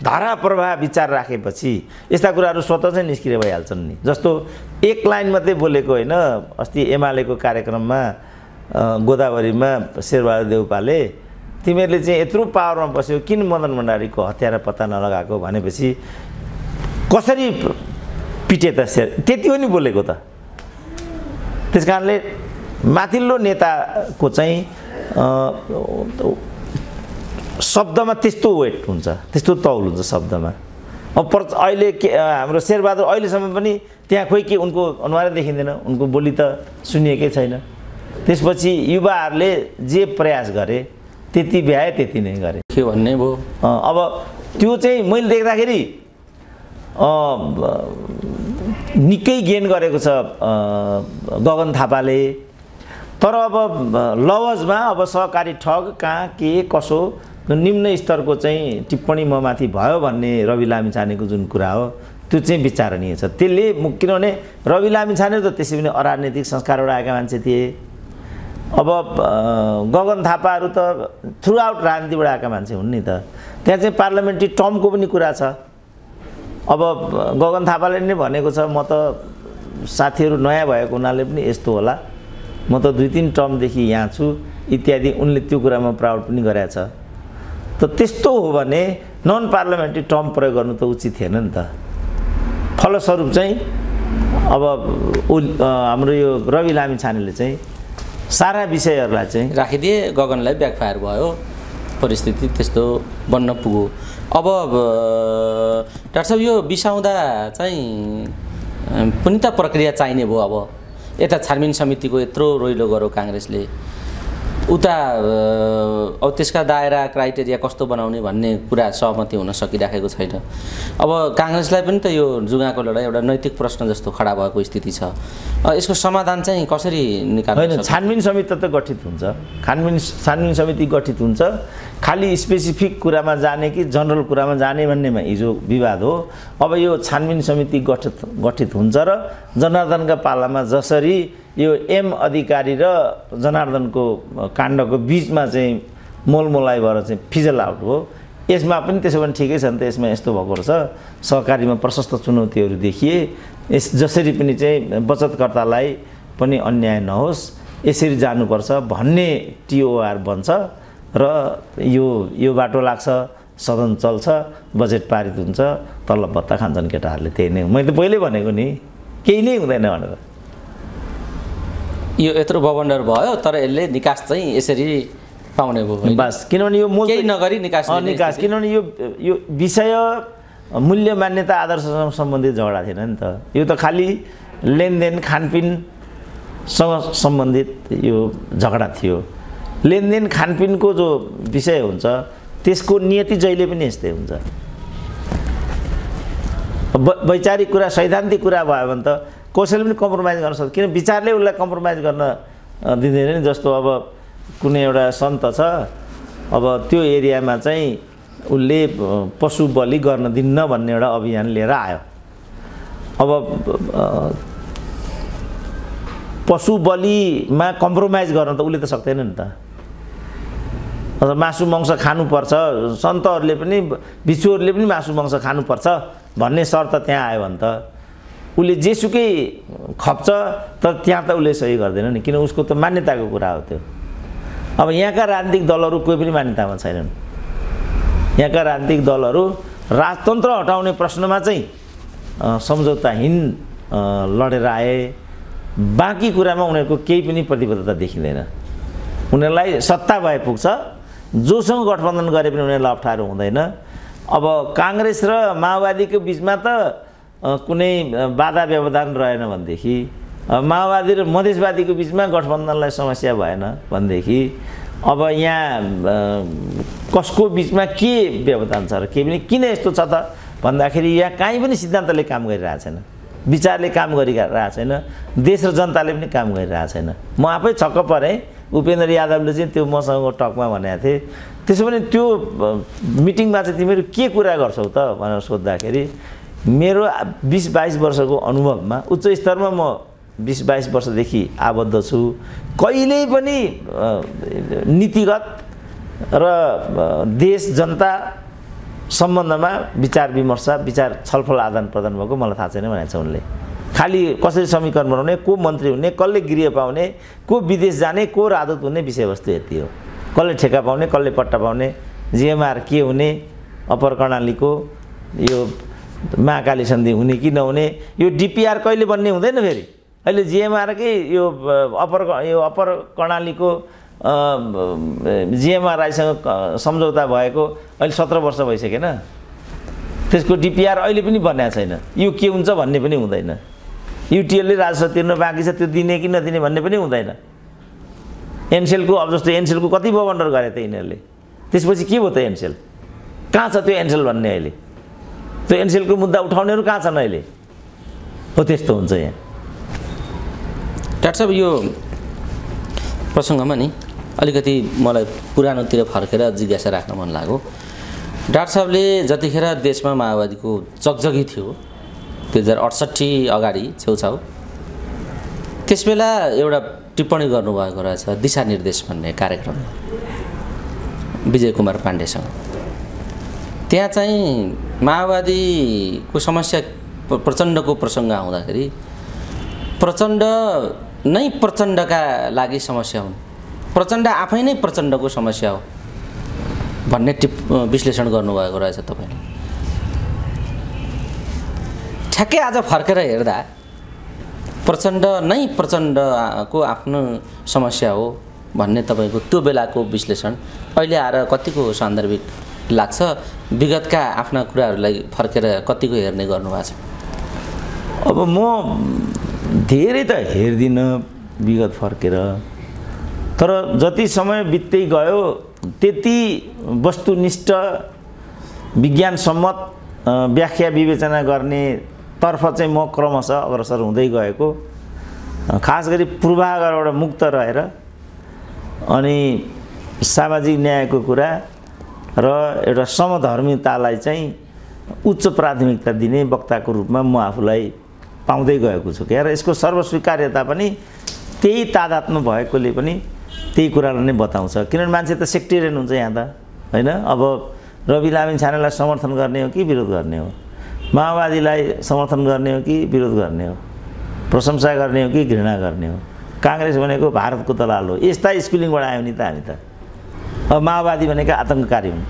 धारा प्रवाह विचार राखेपछि यस्ता कुराहरू स्वतः चाहिँ निस्किएर भइहाल्छन् नि जस्तो एक लाइन मात्रै बोलेको होइन अस्ति एमालेको कार्यक्रममा गोदावरीमा शेरबहादुर देउपाले तिमीहरूले चाहिँ यत्रो पावरमा बस्यो किन मदन भण्डारीको हत्यारा पत्ता नलगाएको भनेपछि कसरी पिटे त शेर त्यति हो बोलेको त। त्यस कारणले माथिल्लो नेताको चाहिँ शब्दमा त्यस्तो वेट हुन्छ त्यस्तो तौल हुन्छ शब्दमा। अब पर अहिले के हाम्रो शेरबहादुर अहिलेसम्म पनि त्यहाँ खोइ के उनको अनुहारै देखिँदैन उनको बोली त सुनिएकै छैन। त्यसपछि युवाहरूले जे प्रयास गरे त्यति भ्याए त्यति नै गरे। के भन्ने भयो अब त्यो चाहिँ मैले देख्दाखेरि निकै गेन गरेको छ गगन थापाले। तर अब लवजमा अब सहकारी ठग कहाँ के कसो निम्न स्तरको चाहिँ टिप्पणी म माथि भयो भन्ने रवि लामिछानेको जुन कुरा हो त्यो चाहिँ विचारणीय छ। त्यसले किनभने रवि लामिछाने त त्यसै पनि अराजनैतिक संस्कारबाट आएका मान्छे थिए। अब गगन थापाहरू त थ्रु आउट राजनीतिबाट आएका मान्छे हुन् नि त। त्यहाँ चाहिँ पार्लियामेन्ट्री टर्मको पनि कुरा छ। अब गगन थापाले नै भनेको छ म त साथीहरू नयाँ भएको हुनाले पनि यस्तो होला। म त दुई तिन टर्मदेखि यहाँ छु। इत्यादि उनले त्यो कुरामा प्राउड पनि गरेका छ। त त्यस्तो हो भने नन पार्लियामेन्ट्री टर्म प्रयोग गर्नु त उचित थिएन नि त। फलस्वरूप चाहिँ अब हाम्रो यो रवि लामी छानेले चाहिँ सारा विषयहरूलाई चाहिँ राखिदिए गगनलाई ब्याकफायर भयो। परिस्थिति त्यस्तो बन्न पुग्यो। अब डाक्टर साहब यो बिसाउँदा चाहिँ पनि त प्रक्रिया चाहिने भयो अब। यता छानबिन समितिको यत्रो रोइलो गर्यो काङ्ग्रेसले। उता अब त्यसका दायरा क्राइटेरिया कस्तो बनाउने भन्ने कुरा सहमति हुन सकिराखेको छैन। अब काङ्ग्रेसलाई पनि त यो जुगाको लडाइँ एउटा नैतिक प्रश्न जस्तो खडा भएको स्थिति छ। यसको समाधान चाहिँ कसरी निकाल्नु? छानबिन समिति त गठित हुन्छ। छानबिन छानबिन समिति गठित हुन्छ। खालि स्पेसिफिक कुरामा जाने कि जनरल कुरामा जाने भन्नेमा हिजो विवाद हो। अब यो छानबिन समिति गठित गठित हुन्छ र जनार्दनका पालामा जसरी यो एम अधिकारी र जनार्दनको काण्डको बिचमा चाहिँ मोलमोलाइ भएर चाहिँ फिजल आउट हो। यसमा पनि त्यसो भने ठिकै छ नि त यसमा यस्तो भएको रहेछ। सहकारीमा प्रशस्त चुनौतीहरू देखिए यस जसरी पनि चाहिँ बचतकर्तालाई पनि अन्याय नहोस् यसरी जानुपर्छ भन्ने टिओआर बन्छ। र यो यो बाटो लाग्छ सदन चल्छ बजेट पारित हुन्छ तल्लो भत्ता खान्छन् केटाहरूले त्यही नै मैले त पहिल्यै भनेको नि केही नै हुँदैन भनेर। यो यत्रो बबन्डर भयो तर यसले निकास चाहिँ यसरी पाउने भयो? बस किनभने यो मूल नगरी निकास निकास। किनभने यो यो विषय मूल्य मान्यता आदर्शसँग सम्बन्धित झगडा थिएन नि त। यो त खालि लेनदेन खानपिनसँग सम्बन्धित यो झगडा थियो। लेनदेन खानपिनको जो विषय हुन्छ त्यसको नियति जहिले पनि यस्तै हुन्छ। वैचारिक कुरा सैद्धान्तिक कुरा भयो भने त कसैले पनि कम्प्रोमाइज गर्न सक्छ किन विचारले उसलाई कम्प्रोमाइज गर्न दिँदैन नि? जस्तो अब कुनै एउटा सन्त छ अब त्यो एरियामा चाहिँ उसले पशु बलि गर्न दिन्न भन्ने एउटा अभियान लिएर आयो। अब पशु बलिमा कम्प्रोमाइज गर्न त उसले त सक्दैन नि त। मासु मांस खानुपर्छ। सन्तहरूले पनि भिक्षुहरूले पनि मासु मांस खानुपर्छ भन्ने शर्त त्यहाँ आयो भने त। उसले जेसुकै खप्छ तर त्यहाँ त उसले सही गर्दैन नि। किन उसको त मान्यताको कुरा हो त्यो। अब यहाँका राजनीतिक दलहरू कोही पनि मान्यतामा छैनन्। यहाँका राजनीतिक दलहरू राजतन्त्र हटाउने प्रश्नमा चाहिँ सम्झौताहीन लडेर आए। बाँकी कुरामा उनीहरूको केही पनि प्रतिबद्धता देखिँदैन। उनीहरूलाई सत्ता भए पुग्छ। जोसँग गठबन्धन गरे पनि उनीहरूलाई अप्ठ्यारो हुँदैन। अब काङ्ग्रेस र माओवादीको बिचमा त कुनै बाधा व्यवधान रहेन भनेदेखि माओवादी र मधेसवादीको बिचमा गठबन्धनलाई समस्या भएन भनेदेखि अब यहाँ कसको बिचमा के व्यवधान छ र केही पनि किन यस्तो छ त भन्दाखेरि यहाँ काहीँ पनि सिद्धान्तले काम गरिरहेको छैन। विचारले काम गरिरहेको छैन। देश र जनताले पनि काम गरिरहेको छैन। म आफै छक्क परेँ। उपेन्द्र यादवले चाहिँ त्यो मसँग टकमा भनेको थिएँ। त्यसो भने त्यो मिटिङमा चाहिँ तिमीहरू के कुरा गर्छौ त भनेर सोद्धाखेरि मेरो बिस बाइस वर्षको अनुभवमा उच्च स्तरमा म बिस बाइस वर्षदेखि आबद्ध छु। कहिल्यै पनि नीतिगत र देश जनता सम्बन्धमा विचार विमर्श विचार छलफल आदान प्रदान भएको मलाई थाहा छैन भनेको छ उनले। खालि कसरी समीकरण बनाउने को मन्त्री हुने कसले गृह पाउने को विदेश जाने को राजदूत हुने विषयवस्तु यति हो। कसले ठेका पाउने कसले पट्टा पाउने जिएमआर के हुने अप्पर कर्णालीको यो महाकाली सन्धि हुने कि नहुने यो डिपिआर कहिले बन्ने हुँदैन फेरि? अहिले जिएमआरकै यो अप्पर यो अप्पर कर्णालीको जिएमआर राईसँग सम्झौता भएको अहिले सत्र वर्ष भइसकेन। त्यसको डिपिआर अहिले पनि बनाएको छैन। यो के हुन्छ भन्ने पनि हुँदैन। युटिएलले राजस्व तिर्न बाँकी छ त्यो दिने कि नदिने भन्ने पनि हुँदैन। एनसेलको अब जस्तो एनसेलको कति बवन्डर गरे त यिनीहरूले? त्यसपछि के भयो त एनसेल? कहाँ छ त्यो एनसेल भन्ने अहिले? त्यो एनसेलको मुद्दा उठाउनेहरू कहाँ छन् अहिले? हो त्यस्तो हुन्छ यहाँ। डाक्टर साहब यो प्रसङ्गमा नि अलिकति मलाई पुरानोतिर फर्केर जिज्ञासा राख्न मन लाग्यो। डाक्टर साहबले जतिखेर देशमा माओवादीको जगजगी थियो दुई हजार अडसट्ठी अगाडि छेउछाउ। त्यसबेला एउटा टिप्पणी गर्नुभएको रहेछ दिशानिर्देश भन्ने कार्यक्रम। विजय कुमार पाण्डेसँग। त्यहाँ चाहिँ माओवादीको समस्या प्र- प्रचण्डको प्रसङ्ग आउँदाखेरि प्रचण्ड नै प्रचण्डका लागि समस्या हुन्। प्रचण्ड आफै नै प्रचण्डको समस्या हो भन्ने टिप विश्लेषण गर्नुभएको रहेछ तपाईँले। ठ्याक्कै आज फर्केर हेर्दा प्रचण्ड नै प्रचण्डको आफ्नो समस्या हो भन्ने तपाईँको त्यो बेलाको विश्लेषण। अहिले आएर कतिको सान्दर्भिक लाग्छ? विगतका आफ्ना कुराहरूलाई फर्केर कतिको हेर्ने गर्नुभएको छ? अब म धेरै त हेर्दिनँ विगत फर्केर तर जति समय बित्दै गयो त्यति वस्तुनिष्ठ विज्ञानसम्मत व्याख्या विवेचना गर्नेतर्फ चाहिँ म क्रमशः अग्रसर हुँदै गएको। खास गरी पूर्वाग्रहबाट मुक्त रहेर अनि सामाजिक न्यायको कुरा र एउटा समधर्मितालाई चाहिँ उच्च प्राथमिकता दिने वक्ताको रूपमा म आफूलाई पाउँदै गएको छु। क्या र यसको सर्वस्वीकार्यता पनि त्यही तादात्म भएकोले पनि त्यही कुरालाई नै बताउँछ। किनभने मान्छे त सेक्टेरियन हुन्छ यहाँ त होइन? अब रवि लामिन छानेलाई समर्थन गर्ने हो कि विरोध गर्ने हो? माओवादीलाई समर्थन गर्ने हो कि विरोध गर्ने हो? प्रशंसा गर्ने हो कि घृणा गर्ने हो? काङ्ग्रेस भनेको भारतको दलाल हो। यस्ता स्कुलिङबाट आयो नि त हामी त। अब माओवादी भनेको आतङ्ककारी हुन्।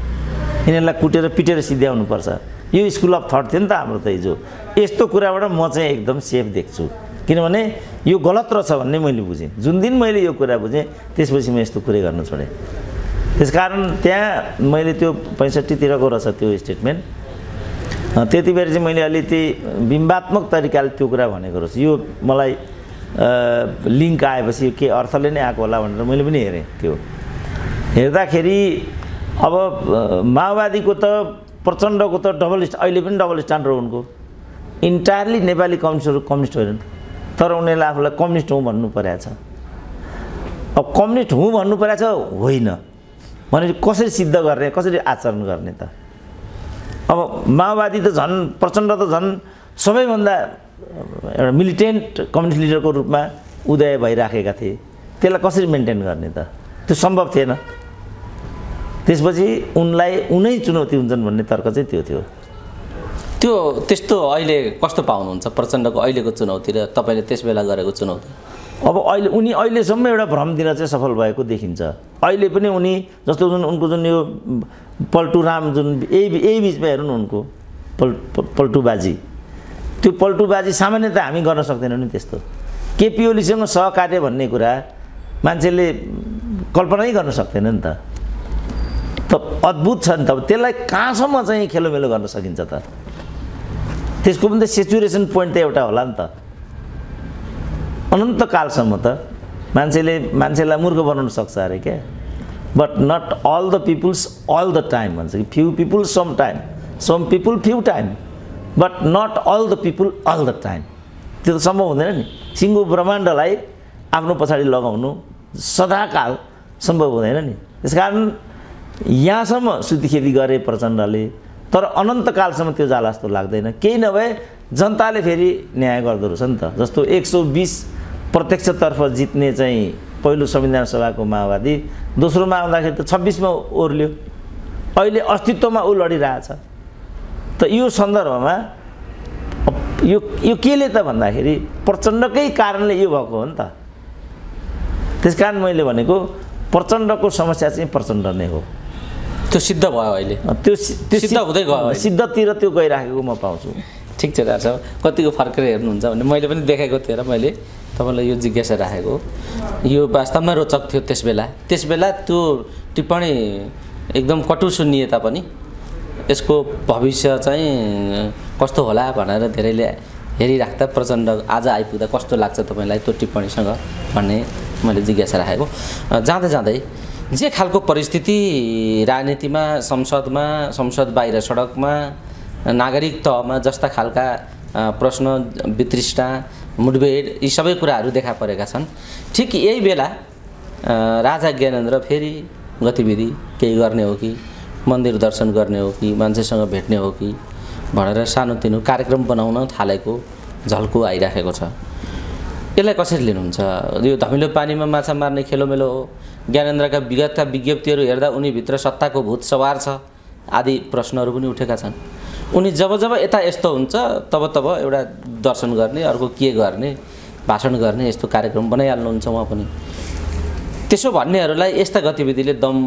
यिनीहरूलाई कुटेर पिटेर सिध्याउनुपर्छ यो स्कुल अफ थट थियो नि त हाम्रो त हिजो। यस्तो कुराबाट म चाहिँ एकदम सेफ देख्छु। किनभने यो गलत रहेछ भन्ने मैले बुझेँ। जुन दिन मैले यो कुरा बुझेँ त्यसपछि म यस्तो कुरै गर्न छोडेँ। त्यसकारण त्यहाँ मैले त्यो पैँसठीतिरको रहेछ त्यो स्टेटमेन्ट। त्यति बेर चाहिँ मैले अलिकति बिम्बात्मक तरिकाले त्यो कुरा भनेको रहेछु। यो मलाई लिङ्क आएपछि के अर्थले नै आएको होला भनेर मैले पनि हेरेँ त्यो। हेर्दाखेरि अब माओवादीको त प्रचण्डको त डबल अहिले पनि डबल स्ट्यान्डर्ड हो उनको। इन्टायरली नेपाली कम्युनिस्टहरू कम्युनिस्ट होइनन्। तर उनीहरूले आफूलाई कम्युनिस्ट हुँ भन्नु परेको छ। अब कम्युनिस्ट हुँ भन्नु परेको छ होइन। भनेपछि कसरी सिद्ध गर्ने कसरी आचरण गर्ने त? अब माओवादी त झन् प्रचण्ड त झन् सबैभन्दा एउटा मिलिटेन्ट कम्युनिस्ट लिडरको रूपमा उदय भइराखेका थिए। त्यसलाई कसरी मेन्टेन गर्ने त? त्यो सम्भव थिएन। त्यसपछि उनलाई उनै चुनौती हुन्छन् भन्ने तर्क चाहिँ त्यो थियो। त्यो त्यस्तो अहिले कस्तो पाउनुहुन्छ? प्रचण्डको अहिलेको चुनौती र तपाईँले त्यस बेला गरेको चुनौती? अब अहिले उनी अहिलेसम्म एउटा भ्रम दिन चाहिँ सफल भएको देखिन्छ। अहिले पनि उनी जस्तो जुन उनको जुन यो पल्टु राम जुन यही यही बिचमा हेर्नु न उनको पल पल्टुबाजी। त्यो पल्टुबाजी सामान्यतः हामी गर्न सक्दैनौँ नि त्यस्तो। केपी ओलीसँग सहकार्य भन्ने कुरा मान्छेले कल्पनै गर्न सक्दैन नि त। त अद्भुत छ नि त। त्यसलाई कहाँसम्म चाहिँ खेलोमेलो गर्न सकिन्छ त? त्यसको पनि त सेचुरेसन पोइन्ट त एउटा होला नि त। अनन्तकालसम्म त मान्छेले मान्छेलाई मूर्ख बनाउन सक्छ अरे क्या। But not all the peoples all the time भन्छ कि few people some time some people few time but not all the people all the time त्यो त सम्भव हुँदैन नि सिङ्गो ब्रह्माण्डलाई आफ्नो पछाडि लगाउनु सदाकाल सम्भव हुँदैन नि त्यस कारण यहाँसम्म सुतिखेती गरे प्रचण्डले तर अनन्तकालसम्म त्यो जाला जस्तो लाग्दैन केही नभए जनताले फेरि न्याय गर्दो रहेछ नि त जस्तो एक सौ बिस प्रत्यक्षतर्फ जित्ने चाहिँ पहिलो संविधान सभाको माओवादी। दोस्रोमा आउँदाखेरि त छब्बिसमा ओर्ल्यो। अहिले अस्तित्वमा ऊ लडिरहेछ। त यो सन्दर्भमा यो यो केले त भन्दाखेरि प्रचण्डकै कारणले यो भएको हो नि त। त्यस कारण मैले भनेको प्रचण्डको समस्या चाहिँ प्रचण्ड नै हो। त्यो सिद्ध भयो अहिले। त्यो त्यो सिद्ध हुँदै गयो। सिद्धतिर त्यो गइराखेको म पाउँछु। ठिक छ डाक्टर कतिको फर्केर हेर्नुहुन्छ भने मैले पनि देखेको थिएँ र मैले तपाईँलाई यो जिज्ञासा राखेको। यो वास्तवमा रोचक थियो त्यस बेला त्यस बेला त्यो टिप्पणी एकदम कटु सुनिए तापनि यसको भविष्य चाहिँ कस्तो होला भनेर धेरैले हेरिराख्दा प्रचण्ड आज आइपुग्दा कस्तो लाग्छ तपाईँलाई त्यो टिप्पणीसँग भन्ने मैले जिज्ञासा राखेको। जाँदै जाँदै जे खालको परिस्थिति राजनीतिमा संसदमा संसद बाहिर सडकमा नागरिक तहमा जस्ता खालका प्रश्न वितृष्णा मुठभेड यी सबै कुराहरू देखा परेका छन्। ठिक यही बेला राजा ज्ञानेन्द्र फेरि गतिविधि केही गर्ने हो कि मन्दिर दर्शन गर्ने हो कि मान्छेसँग भेट्ने हो कि भनेर सानोतिनो कार्यक्रम बनाउन थालेको झल्को आइराखेको छ। यसलाई कसरी लिनुहुन्छ? यो धमिलो पानीमा माछा मार्ने खेलोमेलो हो। ज्ञानेन्द्रका विगतका विज्ञप्तिहरू हेर्दा उनीभित्र सत्ताको भूत सवार छ आदि प्रश्नहरू पनि उठेका छन्। उनी जब जब यता यस्तो हुन्छ तब तब एउटा दर्शन गर्ने अर्को के गर्ने भाषण गर्ने यस्तो कार्यक्रम बनाइहाल्नुहुन्छ उहाँ पनि। त्यसो भन्नेहरूलाई यस्ता गतिविधिले दम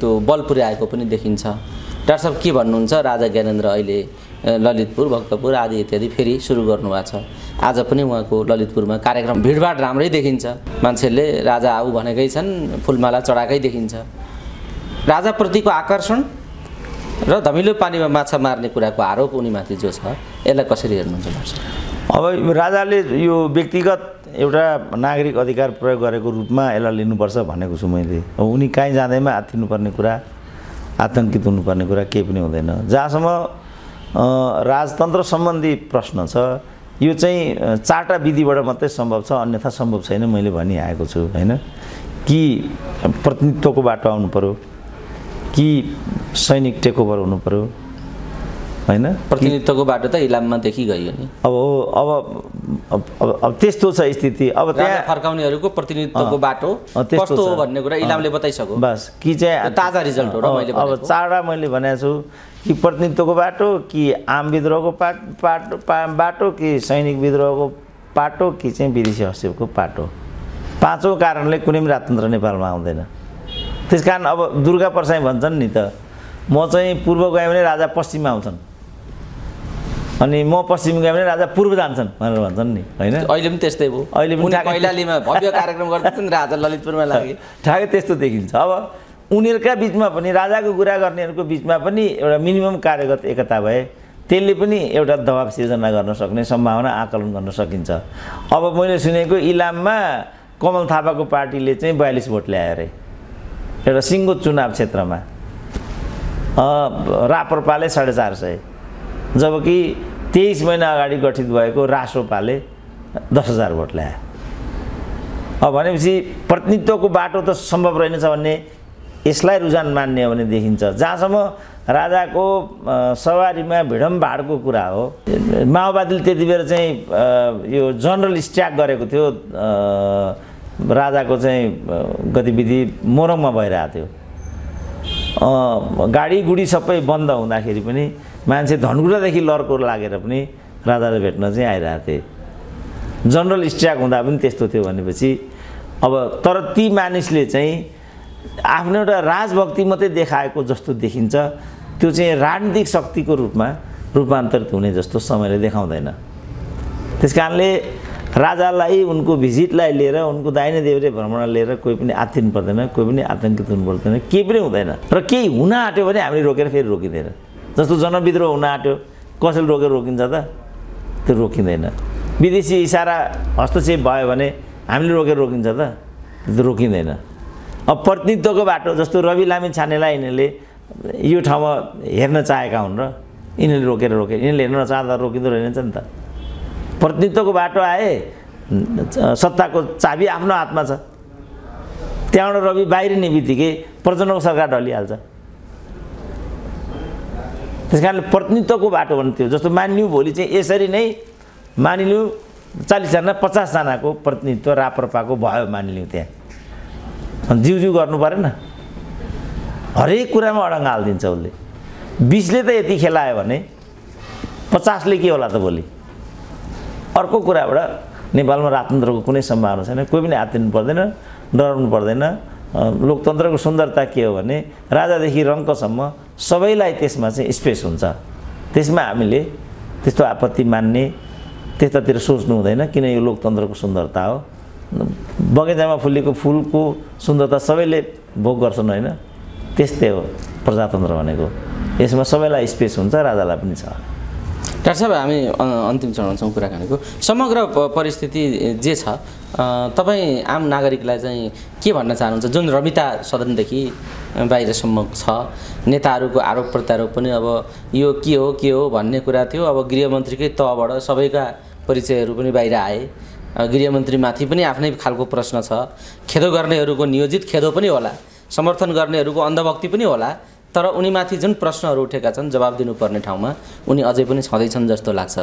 त्यो बल पुर्याएको पनि देखिन्छ। डाक्टर साहब के भन्नुहुन्छ? राजा ज्ञानेन्द्र अहिले ललितपुर भक्तपुर आदि इत्यादि फेरि सुरु गर्नुभएको छ। आज पनि उहाँको ललितपुरमा कार्यक्रम भिडभाड राम्रै देखिन्छ। मान्छेले राजा आऊ भनेकै छन् फुलमाला चढाएकै देखिन्छ। राजाप्रतिको आकर्षण र धमिलो पानीमा माछा मार्ने कुराको आरोप उनीमाथि जो छ यसलाई कसरी हेर्नुहुन्छ? अब राजाले यो व्यक्तिगत एउटा नागरिक अधिकार प्रयोग गरेको रूपमा यसलाई लिनुपर्छ भनेको छु मैले। अब उनी कहीँ जाँदैमा आत्तिनुपर्ने कुरा आतङ्कित हुनुपर्ने कुरा केही पनि हुँदैन। जहाँसम्म राजतन्त्र सम्बन्धी प्रश्न छ यो चाहिँ चारवटा विधिबाट मात्रै सम्भव छ अन्यथा सम्भव छैन मैले भनिआएको छु होइन? कि प्रतिनिधित्वको बाटो आउनु पऱ्यो कि सैनिक टेकओभर हुनु पऱ्यो होइन? प्रतिनिधित्वको बाटो त इलाममा देखिगयो नि। अब हो अब अब त्यस्तो छ स्थिति। अब त्यहाँ फर्काउनेहरूको प्रतिनिधित्वको बाटो कस्तो हो। भन्ने कुरा इलामले बताइसक्यो। बस कि चाहिँ ताजा रिजल्ट हो र अब- मैले अब। चारवटा मैले भनेको छु कि प्रतिनिधित्वको बाटो कि आम विद्रोहको पाट पाटो बाटो कि सैनिक विद्रोहको पाटो कि चाहिँ विदेशी हस्तक्षेपको पाटो। पाँचौँ कारणले कुनै पनि राजतन्त्र नेपालमा आउँदैन। त्यस कारण अब दुर्गा पर्साई भन्छन् नि त। म चाहिँ पूर्व गएँ भने राजा पश्चिममा आउँछन्। अनि म पश्चिम गएँ भने राजा पूर्व जान्छन् भनेर भन्छन् नि होइन? अहिले पनि त्यस्तै भयो। अहिले पनि भव्य कार्यक्रम गर्दैछन् राजा ललितपुरमा [LAUGHS] लागे ठ्याक्कै त्यस्तो देखिन्छ। अब उनीहरूका बिचमा पनि राजाको कुरा गर्नेहरूको बिचमा पनि एउटा मिनिमम कार्यगत एकता भए त्यसले पनि एउटा दबाब सिर्जना गर्न सक्ने सम्भावना आकलन गर्न सकिन्छ। अब मैले सुनेको इलाममा कमल थापाको पार्टीले चाहिँ बयालिस भोट ल्यायो अरे। एउटा सिङ्गो चुनाव क्षेत्रमा। राप्रपाले साढे चार सय। जबकि तेइस महिना अगाडि गठित भएको रासोपाले दस हजार भोट ल्यायो अब भनेपछि प्रतिनिधित्वको बाटो त सम्भव रहेनछ भन्ने यसलाई रुझान मान्ने हो भने देखिन्छ। जहाँसम्म राजाको सवारीमा भिडमभाडको कुरा हो माओवादीले त्यति बेर चाहिँ यो जनरल स्ट्याक गरेको थियो राजाको चाहिँ गतिविधि मोरङमा भइरहेको थियो। अ, गाडी गुडी सबै बन्द हुँदाखेरि पनि मान्छे धनकुटादेखि लर्को लागेर पनि राजालाई भेट्न चाहिँ आइरहेको थिए। जनरल स्ट्राइक हुँदा पनि त्यस्तो थियो भनेपछि अब तर ती मानिसले चाहिँ आफ्नो एउटा राजभक्ति मात्रै देखाएको जस्तो देखिन्छ त्यो चाहिँ राजनीतिक शक्तिको रूपमा रूपान्तरित हुने जस्तो समयले देखाउँदैन। त्यस कारणले राजालाई उनको भिजिटलाई लिएर उनको दाहिने देब्रे भ्रमण लिएर कोही पनि आत्तिनु पर्दैन कोही पनि आतङ्कित हुनु पर्दैन केही पनि हुँदैन। र केही हुन आँट्यो भने हामीले रोकेर फेरि रोकिँदैन। जस्तो जनविद्रोह हुन आँट्यो कसैले रोकेर रोकिन्छ त? त्यो रोकिँदैन। विदेशी इसारा हस्तक्षेप भयो भने हामीले रोकेर रोकिन्छ त? त्यो रोकिँदैन। अब प्रतिनिधित्वको बाटो जस्तो रवि लामी छानेलाई यिनीहरूले यो ठाउँमा हेर्न चाहेका हुन् र यिनीहरूले रोकेर रोके यिनीहरूले हेर्न नचाहँदा रोकिँदो रहेनछ नि त। प्रतिनिधित्वको बाटो आए। सत्ताको चाबी आफ्नो हातमा छ। त्यहाँबाट रवि बाहिरिने बित्तिकै प्रचण्डको सरकार ढलिहाल्छ। त्यस कारणले प्रतिनिधित्वको बाटो भन्ने थियो जस्तो मानिलिउँ भोलि चाहिँ यसरी नै मानिलिउँ चालिसजना पचासजनाको प्रतिनिधित्व राप्रपाको भयो मानिलिउँ त्यहाँ। जिउ जिउ गर्नु परेन। हरेक कुरामा अडङ्ग हालिदिन्छ उसले। बिसले त यति खेलायो भने पचासले के होला त भोलि? अर्को कुराबाट नेपालमा राजतन्त्रको कुनै सम्भावना छैन कोही पनि आत्तिनु पर्दैन डराउनु पर्दैन। लोकतन्त्रको सुन्दरता के हो भने राजादेखि रङ्कसम्म सबैलाई त्यसमा चाहिँ स्पेस हुन्छ। त्यसमा हामीले त्यस्तो आपत्ति मान्ने त्यतातिर सोच्नु हुँदैन किन यो लोकतन्त्रको सुन्दरता हो। बगैँचामा फुलेको फुलको सुन्दरता सबैले भोग गर्छन् होइन त्यस्तै हो प्रजातन्त्र भनेको। यसमा सबैलाई स्पेस हुन्छ राजालाई पनि छ। डाक्टर साहब हामी अन्तिम चरणमा छौँ कुराकानीको। समग्र परिस्थिति जे छ तपाईँ आम नागरिकलाई चाहिँ के भन्न चाहनुहुन्छ? जुन रमिता सदनदेखि बाहिरसम्म छ नेताहरूको आरोप प्रत्यारोप पनि अब यो के हो के हो भन्ने कुरा थियो। अब गृहमन्त्रीकै तहबाट सबैका परिचयहरू पनि बाहिर आए। गृहमन्त्रीमाथि पनि आफ्नै खालको प्रश्न छ। खेदो गर्नेहरूको नियोजित खेदो पनि होला। समर्थन गर्नेहरूको अन्धभक्ति पनि होला। तर उनीमाथि जुन प्रश्नहरू उठेका छन् जवाब दिनुपर्ने ठाउँमा उनी अझै पनि छँदैछन् जस्तो लाग्छ।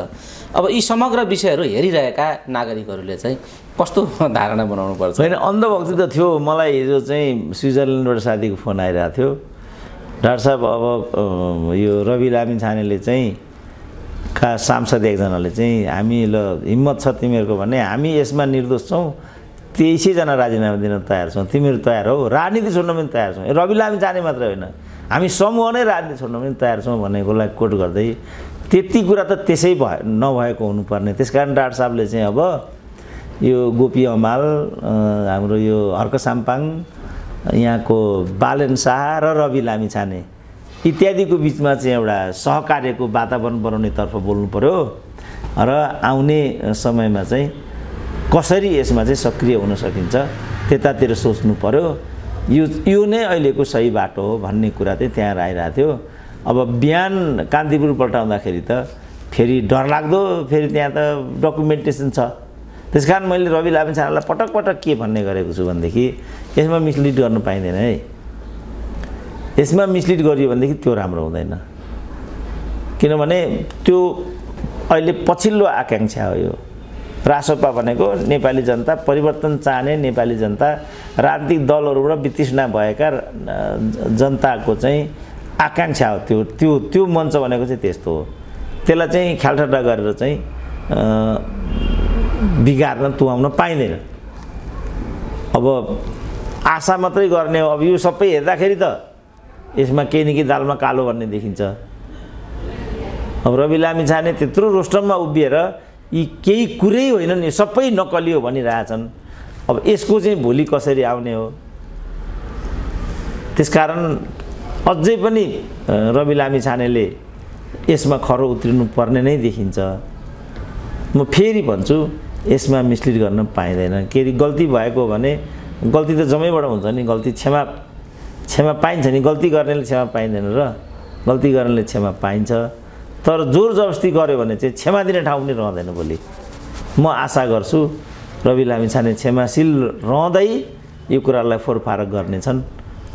अब यी समग्र विषयहरू हेरिरहेका नागरिकहरूले चाहिँ कस्तो धारणा बनाउनु पर्छ होइन अन्धभक्ति त थियो। मलाई हिजो चाहिँ स्विजरल्यान्डबाट साथीको फोन आइरहेको थियो। डाक्टर साहब अब यो रवि लामी छानेले चाहिँ का सांसद एकजनाले चाहिँ हामी ल हिम्मत छ तिमीहरूको भने हामी यसमा निर्दोष छौँ। तेइसैजना राजीनामा दिन तयार छौँ। तिमीहरू तयार हौ। राजनीति छोड्न पनि तयार छौँ। रवि लामी जाने मात्रै होइन। हामी समूह नै राजनीति छोड्न पनि तयार छौँ भनेकोलाई कोट गर्दै त्यति कुरा त त्यसै भए नभएको हुनुपर्ने। त्यस कारण डाक्टर साहबले चाहिँ अब यो गोपी हमाल अ, हाम्रो यो हर्क साम्पाङ यहाँको बालेन शाह र रवि लामी छाने इत्यादिको बिचमा चाहिँ एउटा सहकार्यको वातावरण बनाउनेतर्फ बोल्नु पऱ्यो र आउने समयमा चाहिँ कसरी यसमा चाहिँ सक्रिय हुन सकिन्छ त्यतातिर सोच्नु पऱ्यो यो यो नै अहिलेको सही बाटो हो भन्ने कुरा चाहिँ त्यहाँ आइरहेको थियो। अब बिहान कान्तिपुर पल्टाउँदाखेरि त फेरि डरलाग्दो फेरि त्यहाँ त डकुमेन्टेसन छ। त्यस कारण मैले रवि लामिछानेलाई पटक पटक के भन्ने गरेको छु भनेदेखि यसमा मिसलिड गर्नु पाइँदैन है। यसमा मिसलिड गरियो भनेदेखि त्यो राम्रो हुँदैन। किनभने त्यो अहिले पछिल्लो आकाङ्क्षा हो यो। रासोपा भनेको नेपाली जनता परिवर्तन चाहने नेपाली जनता राजनीतिक दलहरूबाट वितृष्णा भएका जनताको चाहिँ आकाङ्क्षा हो त्यो त्यो त्यो मञ्च भनेको चाहिँ त्यस्तो हो। त्यसलाई चाहिँ ख्यालठट्टा गरेर चाहिँ बिगार्न तुहाउन पाइँदैन। अब आशा मात्रै गर्ने हो अब यो सबै हेर्दाखेरि त यसमा केही न केही दालमा कालो भन्ने देखिन्छ। अब रवि लामी छाने त्यत्रो रोस्टममा उभिएर यी केही कुरै होइनन् यो सबै नकली हो भनिरहेछन्। अब यसको चाहिँ भोलि कसरी आउने हो? त्यसकारण अझै पनि रवि लामी छानेले यसमा खरो उत्रिनु पर्ने नै देखिन्छ। म फेरि भन्छु यसमा मिसलिड गर्न पाइँदैन। के अरे गल्ती भएको भने गल्ती त जम्मैबाट हुन्छ नि गल्ती क्षमा क्षमा पाइन्छ नि। गल्ती गर्नेले क्षमा पाइँदैन र गल्ती गर्नेले क्षमा पाइन्छ। तर जोर जबस्ती गऱ्यो भने चाहिँ क्षमा दिने ठाउँ पनि रहँदैन भोलि म आशा गर्छु रवि लामिछाने क्षमाशील रहँदै यो कुरालाई फोरफारक गर्नेछन्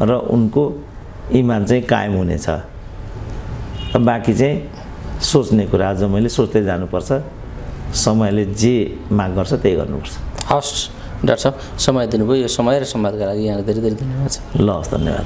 र उनको इमान चाहिँ कायम हुनेछ। बाँकी चाहिँ सोच्ने कुरा आज मैले सोच्दै जानुपर्छ। समयले जे माग गर्छ त्यही गर्नुपर्छ। हस् डाक्टर साहब समय दिनुभयो। यो समय र संवादका लागि यहाँलाई धेरै धेरै धन्यवाद छ ल हस् धन्यवाद।